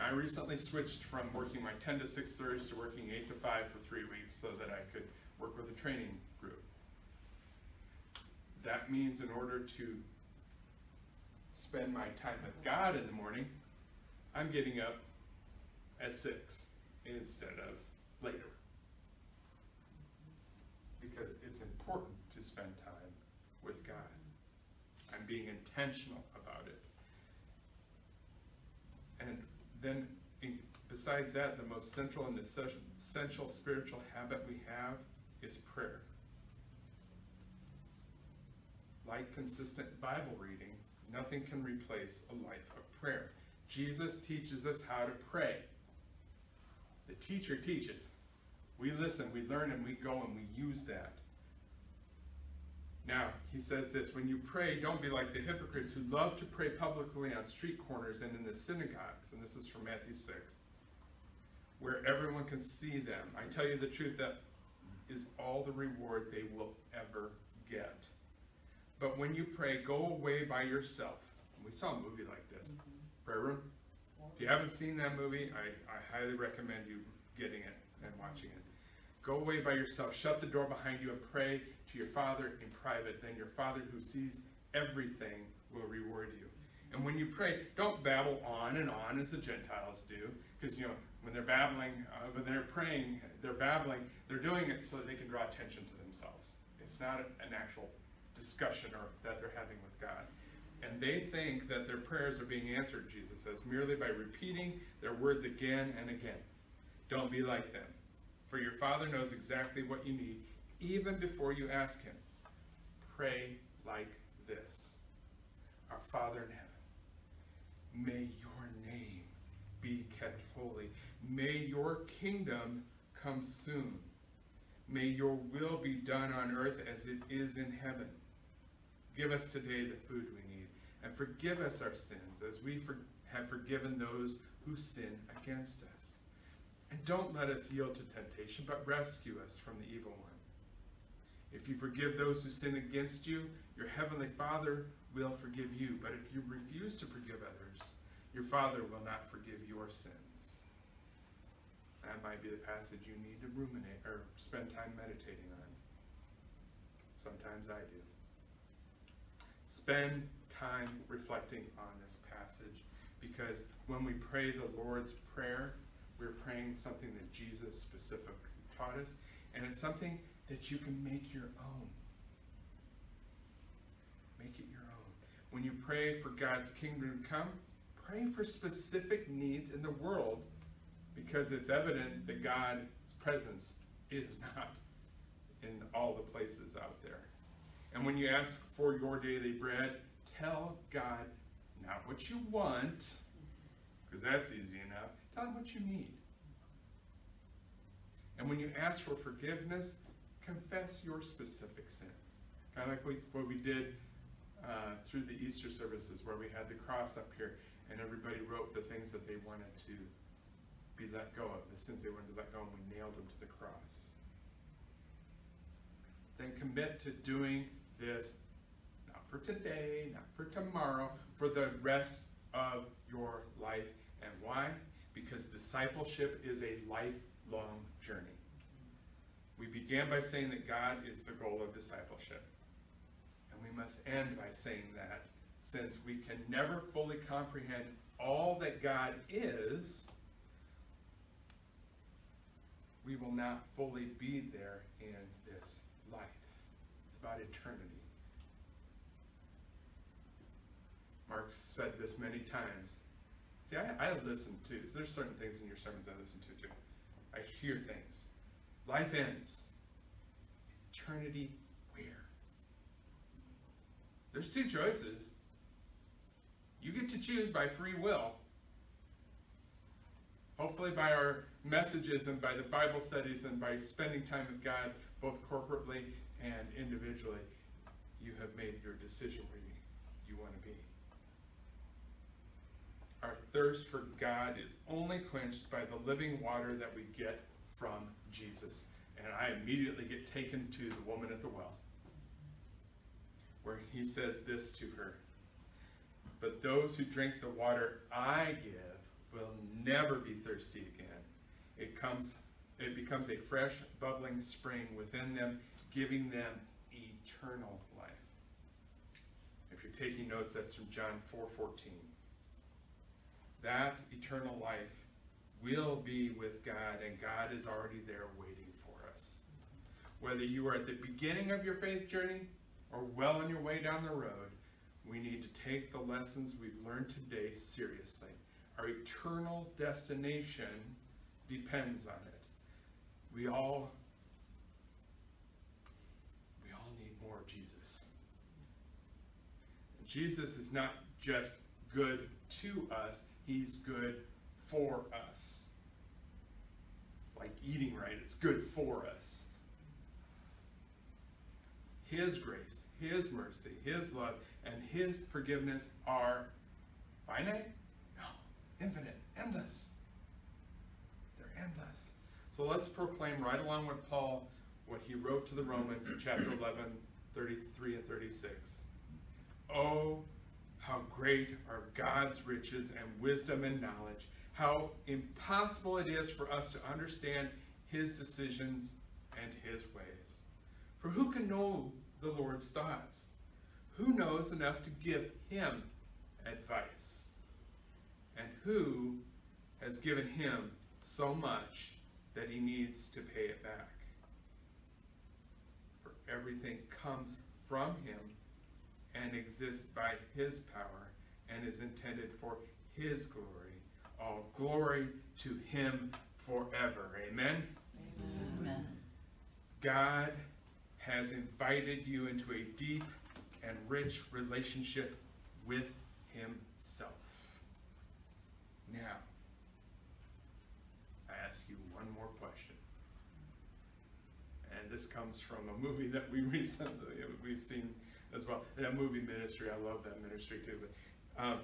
I recently switched from working my 10 to 6.30 to working 8 to 5 for three weeks so that I could work with a training group. That means in order to spend my time with God in the morning, I'm getting up at 6 instead of later because it's important to spend time with God. I'm being intentional about it. And then, besides that, the most central and essential spiritual habit we have is prayer. Like consistent Bible reading, nothing can replace a life of prayer. Jesus teaches us how to pray. The teacher teaches. We listen, we learn, and we go and we use that. Now, he says this when you pray, don't be like the hypocrites who love to pray publicly on street corners and in the synagogues. And this is from Matthew 6, where everyone can see them. I tell you the truth, that is all the reward they will ever get. But when you pray, go away by yourself. We saw a movie like this, mm-hmm. Prayer Room. If you haven't seen that movie, I, I highly recommend you getting it and watching it. Go away by yourself, shut the door behind you, and pray to your Father in private. Then your Father who sees everything will reward you. And when you pray, don't babble on and on as the Gentiles do, because, you know, when they're babbling, uh, when they're praying, they're babbling, they're doing it so that they can draw attention to themselves. It's not an actual discussion or that they're having with God. And they think that their prayers are being answered, Jesus says, merely by repeating their words again and again. Don't be like them. For your Father knows exactly what you need, even before you ask Him. Pray like this Our Father in heaven, may your name be kept holy. May your kingdom come soon. May your will be done on earth as it is in heaven. Give us today the food we need, and forgive us our sins as we for- have forgiven those who sin against us. And don't let us yield to temptation, but rescue us from the evil one. If you forgive those who sin against you, your heavenly Father will forgive you. But if you refuse to forgive others, your Father will not forgive your sins. That might be the passage you need to ruminate or spend time meditating on. Sometimes I do. Spend time reflecting on this passage because when we pray the Lord's Prayer, we're praying something that Jesus specifically taught us, and it's something that you can make your own. Make it your own. When you pray for God's kingdom to come, pray for specific needs in the world because it's evident that God's presence is not in all the places out there. And when you ask for your daily bread, tell God not what you want, because that's easy enough. Him what you need. And when you ask for forgiveness, confess your specific sins. Kind of like we, what we did uh, through the Easter services, where we had the cross up here, and everybody wrote the things that they wanted to be let go of, the sins they wanted to let go, and we nailed them to the cross. Then commit to doing this, not for today, not for tomorrow, for the rest of your life. And why? Because discipleship is a lifelong journey. We began by saying that God is the goal of discipleship. And we must end by saying that since we can never fully comprehend all that God is, we will not fully be there in this life. It's about eternity. Mark said this many times. See, I, I listen to, so there's certain things in your sermons I listen to too. I hear things. Life ends. Eternity where? There's two choices. You get to choose by free will. Hopefully, by our messages and by the Bible studies and by spending time with God, both corporately and individually, you have made your decision where you, you want to be. Our thirst for God is only quenched by the living water that we get from Jesus. And I immediately get taken to the woman at the well, where he says this to her But those who drink the water I give will never be thirsty again. It comes it becomes a fresh, bubbling spring within them, giving them eternal life. If you're taking notes, that's from John 4:14. That eternal life will be with God, and God is already there waiting for us. Whether you are at the beginning of your faith journey or well on your way down the road, we need to take the lessons we've learned today seriously. Our eternal destination depends on it. We all we all need more of Jesus. Jesus is not just good to us, he's good for us. It's like eating right, it's good for us. His grace, His mercy, His love, and His forgiveness are finite? No, infinite, endless. They're endless. So let's proclaim right along with Paul what he wrote to the Romans in chapter 11, 33 and 36. Oh, how great are God's riches and wisdom and knowledge. How impossible it is for us to understand his decisions and his ways. For who can know the Lord's thoughts? Who knows enough to give him advice? And who has given him so much that he needs to pay it back. For everything comes from him and exists by his power and is intended for his glory. All glory to him forever. Amen? Amen. God has invited you into a deep and rich relationship with himself. Now, I ask you one more question. And this comes from a movie that we recently we've seen as well. And That movie ministry, I love that ministry too. But um,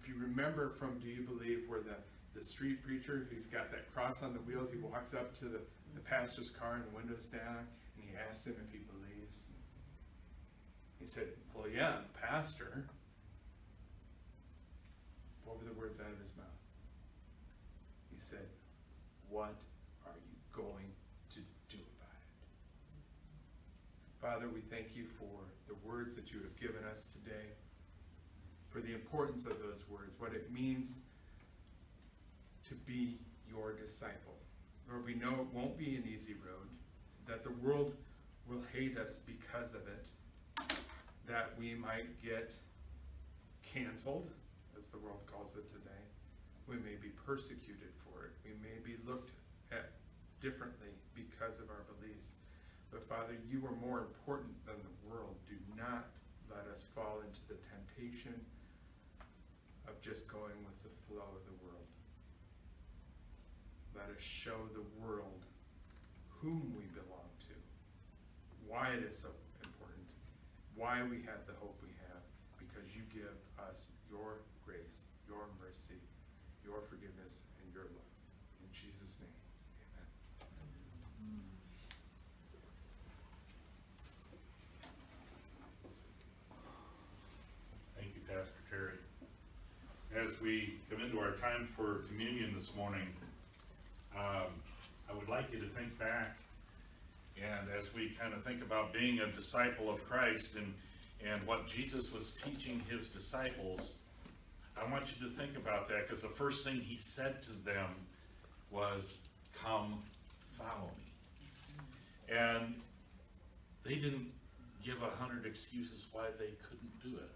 if you remember from Do You Believe, where the the street preacher, he's got that cross on the wheels. He walks up to the, the pastor's car and the window's down, and he asks him if he believes. He said, Well, yeah, pastor. What were the words out of his mouth? He said, What are you going to do about it? Father, we thank you for the words that you have given us today, for the importance of those words, what it means to be your disciple. Lord, we know it won't be an easy road, that the world will hate us because of it, that we might get canceled, as the world calls it today. We may be persecuted for it. We may be looked at differently because of our beliefs. But Father, you are more important than the world. Do not let us fall into the temptation of just going with the flow of the world. Let us show the world whom we belong to, why it is so important, why we have the hope we have, because you give us your grace, your mercy, your forgiveness, and your love. In Jesus' name, amen. Thank you, Pastor Terry. As we come into our time for communion this morning, um, I would like you to think back, and as we kind of think about being a disciple of Christ and, and what Jesus was teaching his disciples, I want you to think about that, because the first thing he said to them was, come follow me. And they didn't give a hundred excuses why they couldn't do it,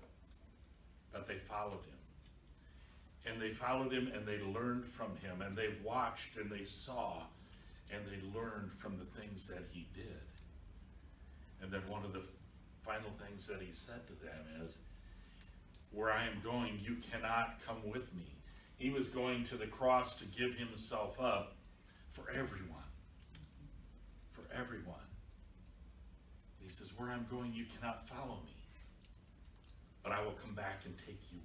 but they followed him and they followed him and they learned from him and they watched and they saw and they learned from the things that he did. And then one of the final things that he said to them is, where I am going, you cannot come with me. He was going to the cross to give himself up for everyone. For everyone. He says, where I'm going, you cannot follow me. But I will come back and take you.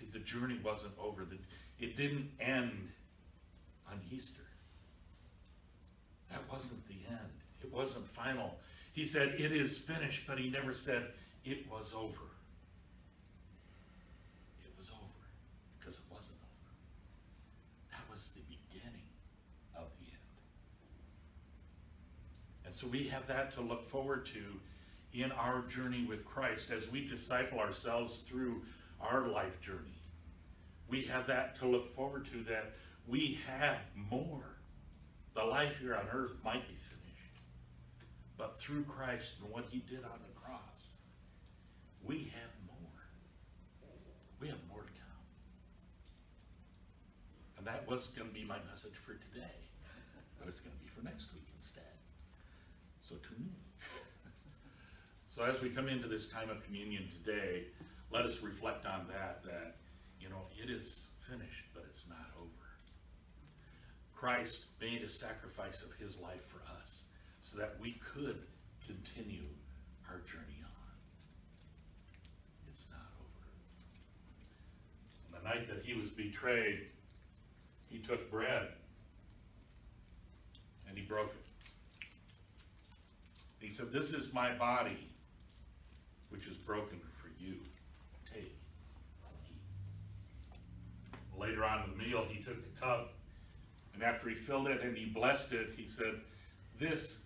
See, the journey wasn't over. The- It didn't end on Easter. That wasn't the end. It wasn't final. He said, it is finished, but he never said, it was over. It was over, because it wasn't over. That was the beginning of the end. And so we have that to look forward to in our journey with Christ as we disciple ourselves through our life journey. We have that to look forward to that we have more. The life here on earth might be finished, but through Christ and what he did on the cross, we have more. We have more to come. And that was going to be my message for today, but it's going to be for next week instead. So tune in. So as we come into this time of communion today, let us reflect on that, that, you know, it is finished, but it's not over. Christ made a sacrifice of his life for us so that we could continue our journey on. It's not over. On the night that he was betrayed, he took bread and he broke it. He said, This is my body, which is broken for you. Take, eat. Later on in the meal, he took the cup, and after he filled it and he blessed it, he said, This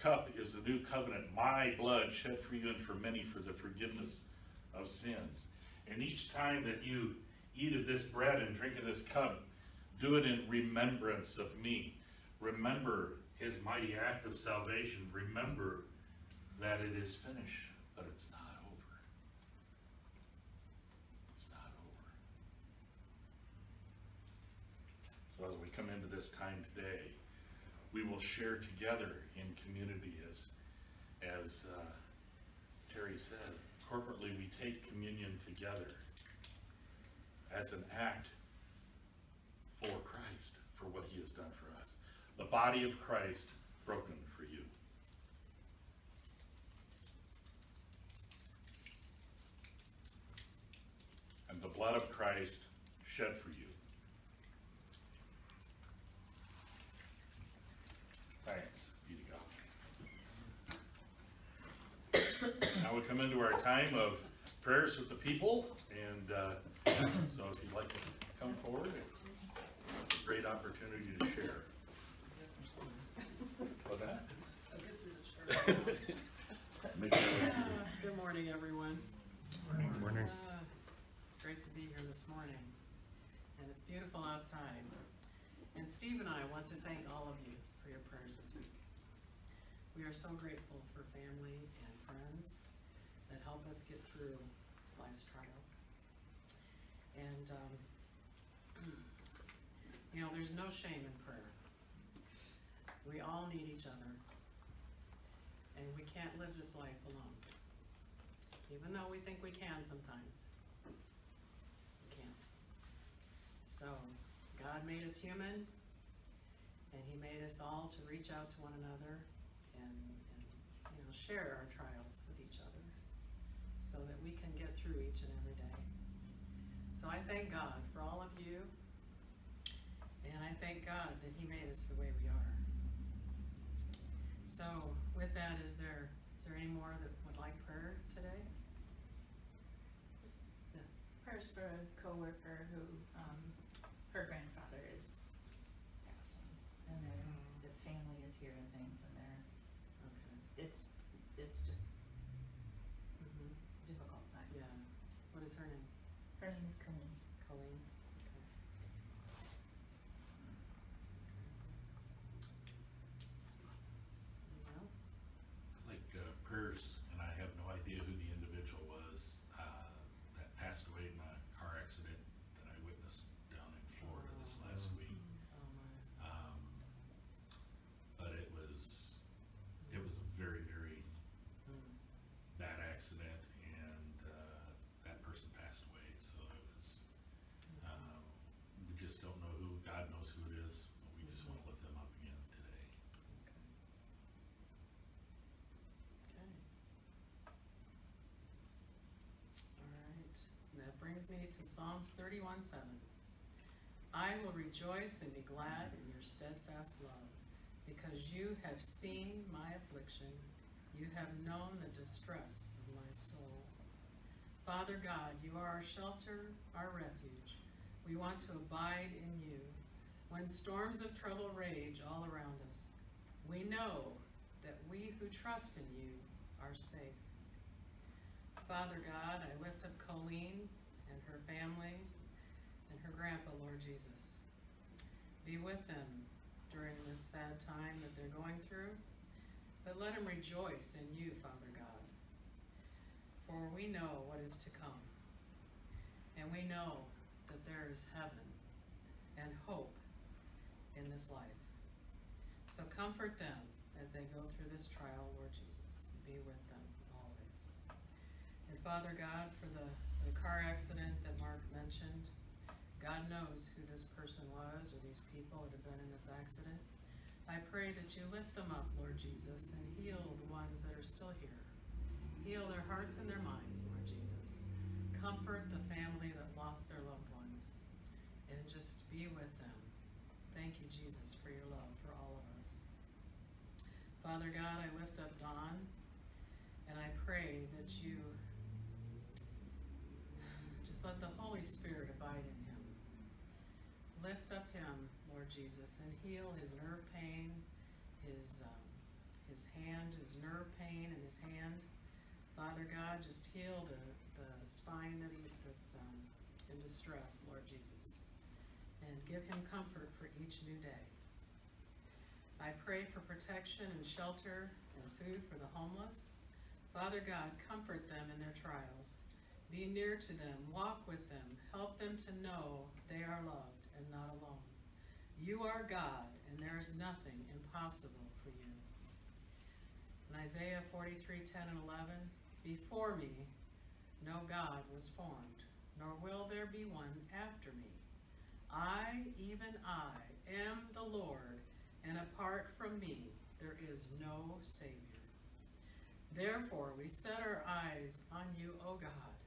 cup is the new covenant, my blood shed for you and for many for the forgiveness of sins. And each time that you eat of this bread and drink of this cup, do it in remembrance of me. Remember his mighty act of salvation. Remember that it is finished, but it's not over. It's not as we come into this time today, we will share together in community as, as uh, Terry said, corporately we take communion together as an act for Christ, for what he has done for us. The body of Christ broken for you. And the blood of Christ shed for you. Thanks be to God. Now we come into our time of prayers with the people, and uh, so if you'd like to come forward, it's a great opportunity to share. What's that? So get through the church. Make sure- Good morning, everyone. Morning. Uh, It's great to be here this morning, and it's beautiful outside. And Steve and I want to thank all of you for your prayers this week. We are so grateful for family and friends that help us get through life's trials. And, um, you know, there's no shame in prayer. We all need each other. And we can't live this life alone. Even though we think we can sometimes. We can't. So, God made us human, and He made us all to reach out to one another and, and, you know, share our trials with each other so that we can get through each and every day. So I thank God for all of you, and I thank God that He made us the way we are. So with that, is there, is there any more that would like prayer today? Prayers for a coworker who, um, her grandfather is passing, and their, the family is here and things, and they're, Okay. it's, it's just Mhm. difficult times. Yeah. What is her name? Her name is Colleen. Colleen? Okay. Anything else? Like uh, prayers, and I have no idea who the individual was uh, that passed away in a car accident that I witnessed down in Florida this last week. Oh, my. Um, But it was, it was a very, very Mm. bad accident, and uh, that person passed away, so it was, um, we just don't know who, God knows who it is, but we just want to lift them up again today. Okay. All right, me to Psalms thirty-one seven. I will rejoice and be glad in your steadfast love, because you have seen my affliction, you have known the distress of my soul. Father God, you are our shelter, our refuge. We want to abide in you. When storms of trouble rage all around us, we know that we who trust in you are safe. Father God, I lift up Colleen and her family and her grandpa, Lord Jesus. Be with them during this sad time that they're going through, but let them rejoice in you, Father God. For we know what is to come, and we know that there is heaven and hope in this life. So comfort them as they go through this trial, Lord Jesus. Be with them always. And Father God, for the, the car accident that Mark mentioned, God knows who this person was or these people that have been in this accident. I pray that you lift them up, Lord Jesus, and heal the ones that are still here. Heal their hearts and their minds, Lord Jesus. Comfort the family that lost their loved ones. And just be with them. Thank you, Jesus, for your love for all of us. Father God, I lift up Don, and I pray that you let the Holy Spirit abide in him. Lift up him, Lord Jesus, and heal his nerve pain, his, um, his hand, his nerve pain in his hand. Father God, just heal the, the spine that he, that's, um, in distress, Lord Jesus, and give him comfort for each new day. I pray for protection and shelter and food for the homeless. Father God, comfort them in their trials. Be near to them, walk with them, help them to know they are loved and not alone. You are God, and there is nothing impossible for you. In Isaiah 43, 10 and 11, Before me no God was formed, nor will there be one after me. I, even I, am the Lord, and apart from me there is no Savior. Therefore we set our eyes on you, O God.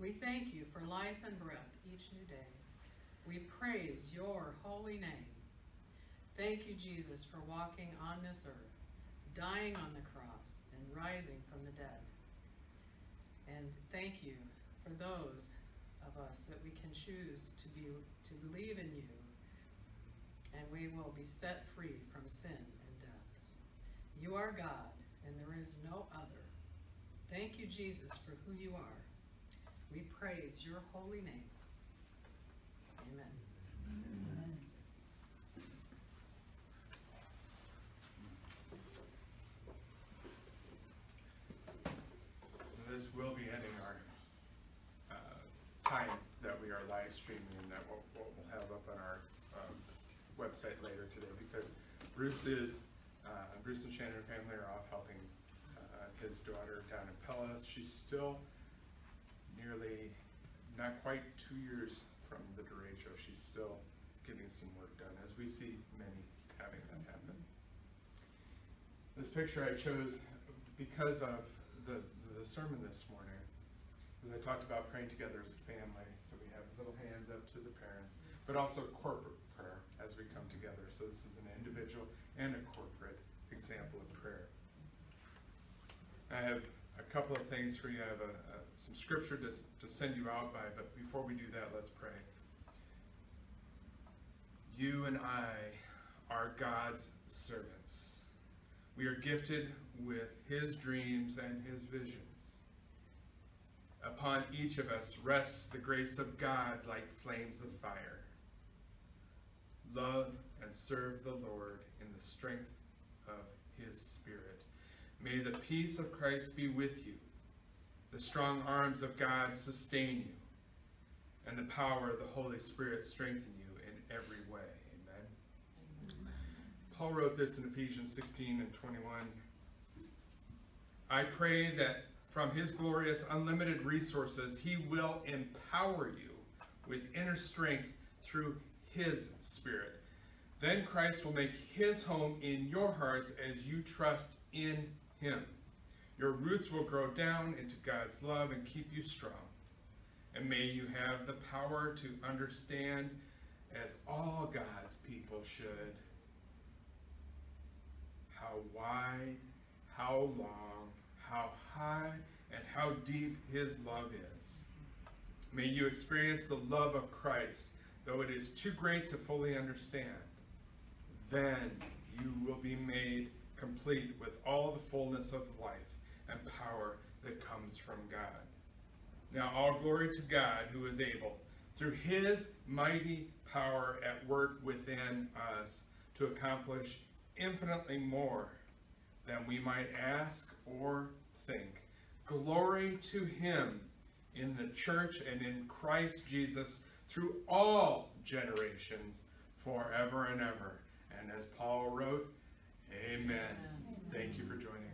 We thank you for life and breath each new day. We praise your holy name. Thank you, Jesus, for walking on this earth, dying on the cross, and rising from the dead. And thank you for those of us that we can choose to be to believe in you, and we will be set free from sin and death. You are God, and there is no other. Thank you, Jesus, for who you are. We praise your holy name. Amen. This will be ending our uh, time that we are live streaming and that we'll, we'll we'll have up on our um, website later today because Bruce is, uh, Bruce and Shannon family are off helping uh, his daughter down in Pellis. She's still nearly, not quite two years from the derecho. She's still getting some work done, as we see many having that happen. This picture I chose because of the, the sermon this morning, because I talked about praying together as a family, so we have little hands up to the parents, but also corporate prayer as we come together. So this is an individual and a corporate example of prayer. I have a couple of things for you. I have a, a, some scripture to, to send you out by, but before we do that, let's pray. You and I are God's servants. We are gifted with His dreams and His visions. Upon each of us rests the grace of God like flames of fire. Love and serve the Lord in the strength of His Spirit. May the peace of Christ be with you. The strong arms of God sustain you, and the power of the Holy Spirit strengthen you in every way. Amen. Paul wrote this in Ephesians 16 and 21. I pray that from his glorious unlimited resources, he will empower you with inner strength through his Spirit. Then Christ will make his home in your hearts as you trust in him. Your roots will grow down into God's love and keep you strong. And may you have the power to understand, as all God's people should, how wide, how long, how high, and how deep his love is. May you experience the love of Christ, though it is too great to fully understand. Then you will be made complete with all the fullness of life and power that comes from God. Now, all glory to God who is able, through his mighty power at work within us, to accomplish infinitely more than we might ask or think. Glory to him in the church and in Christ Jesus through all generations, forever and ever. And as Paul wrote, Amen. Amen. Thank you for joining us.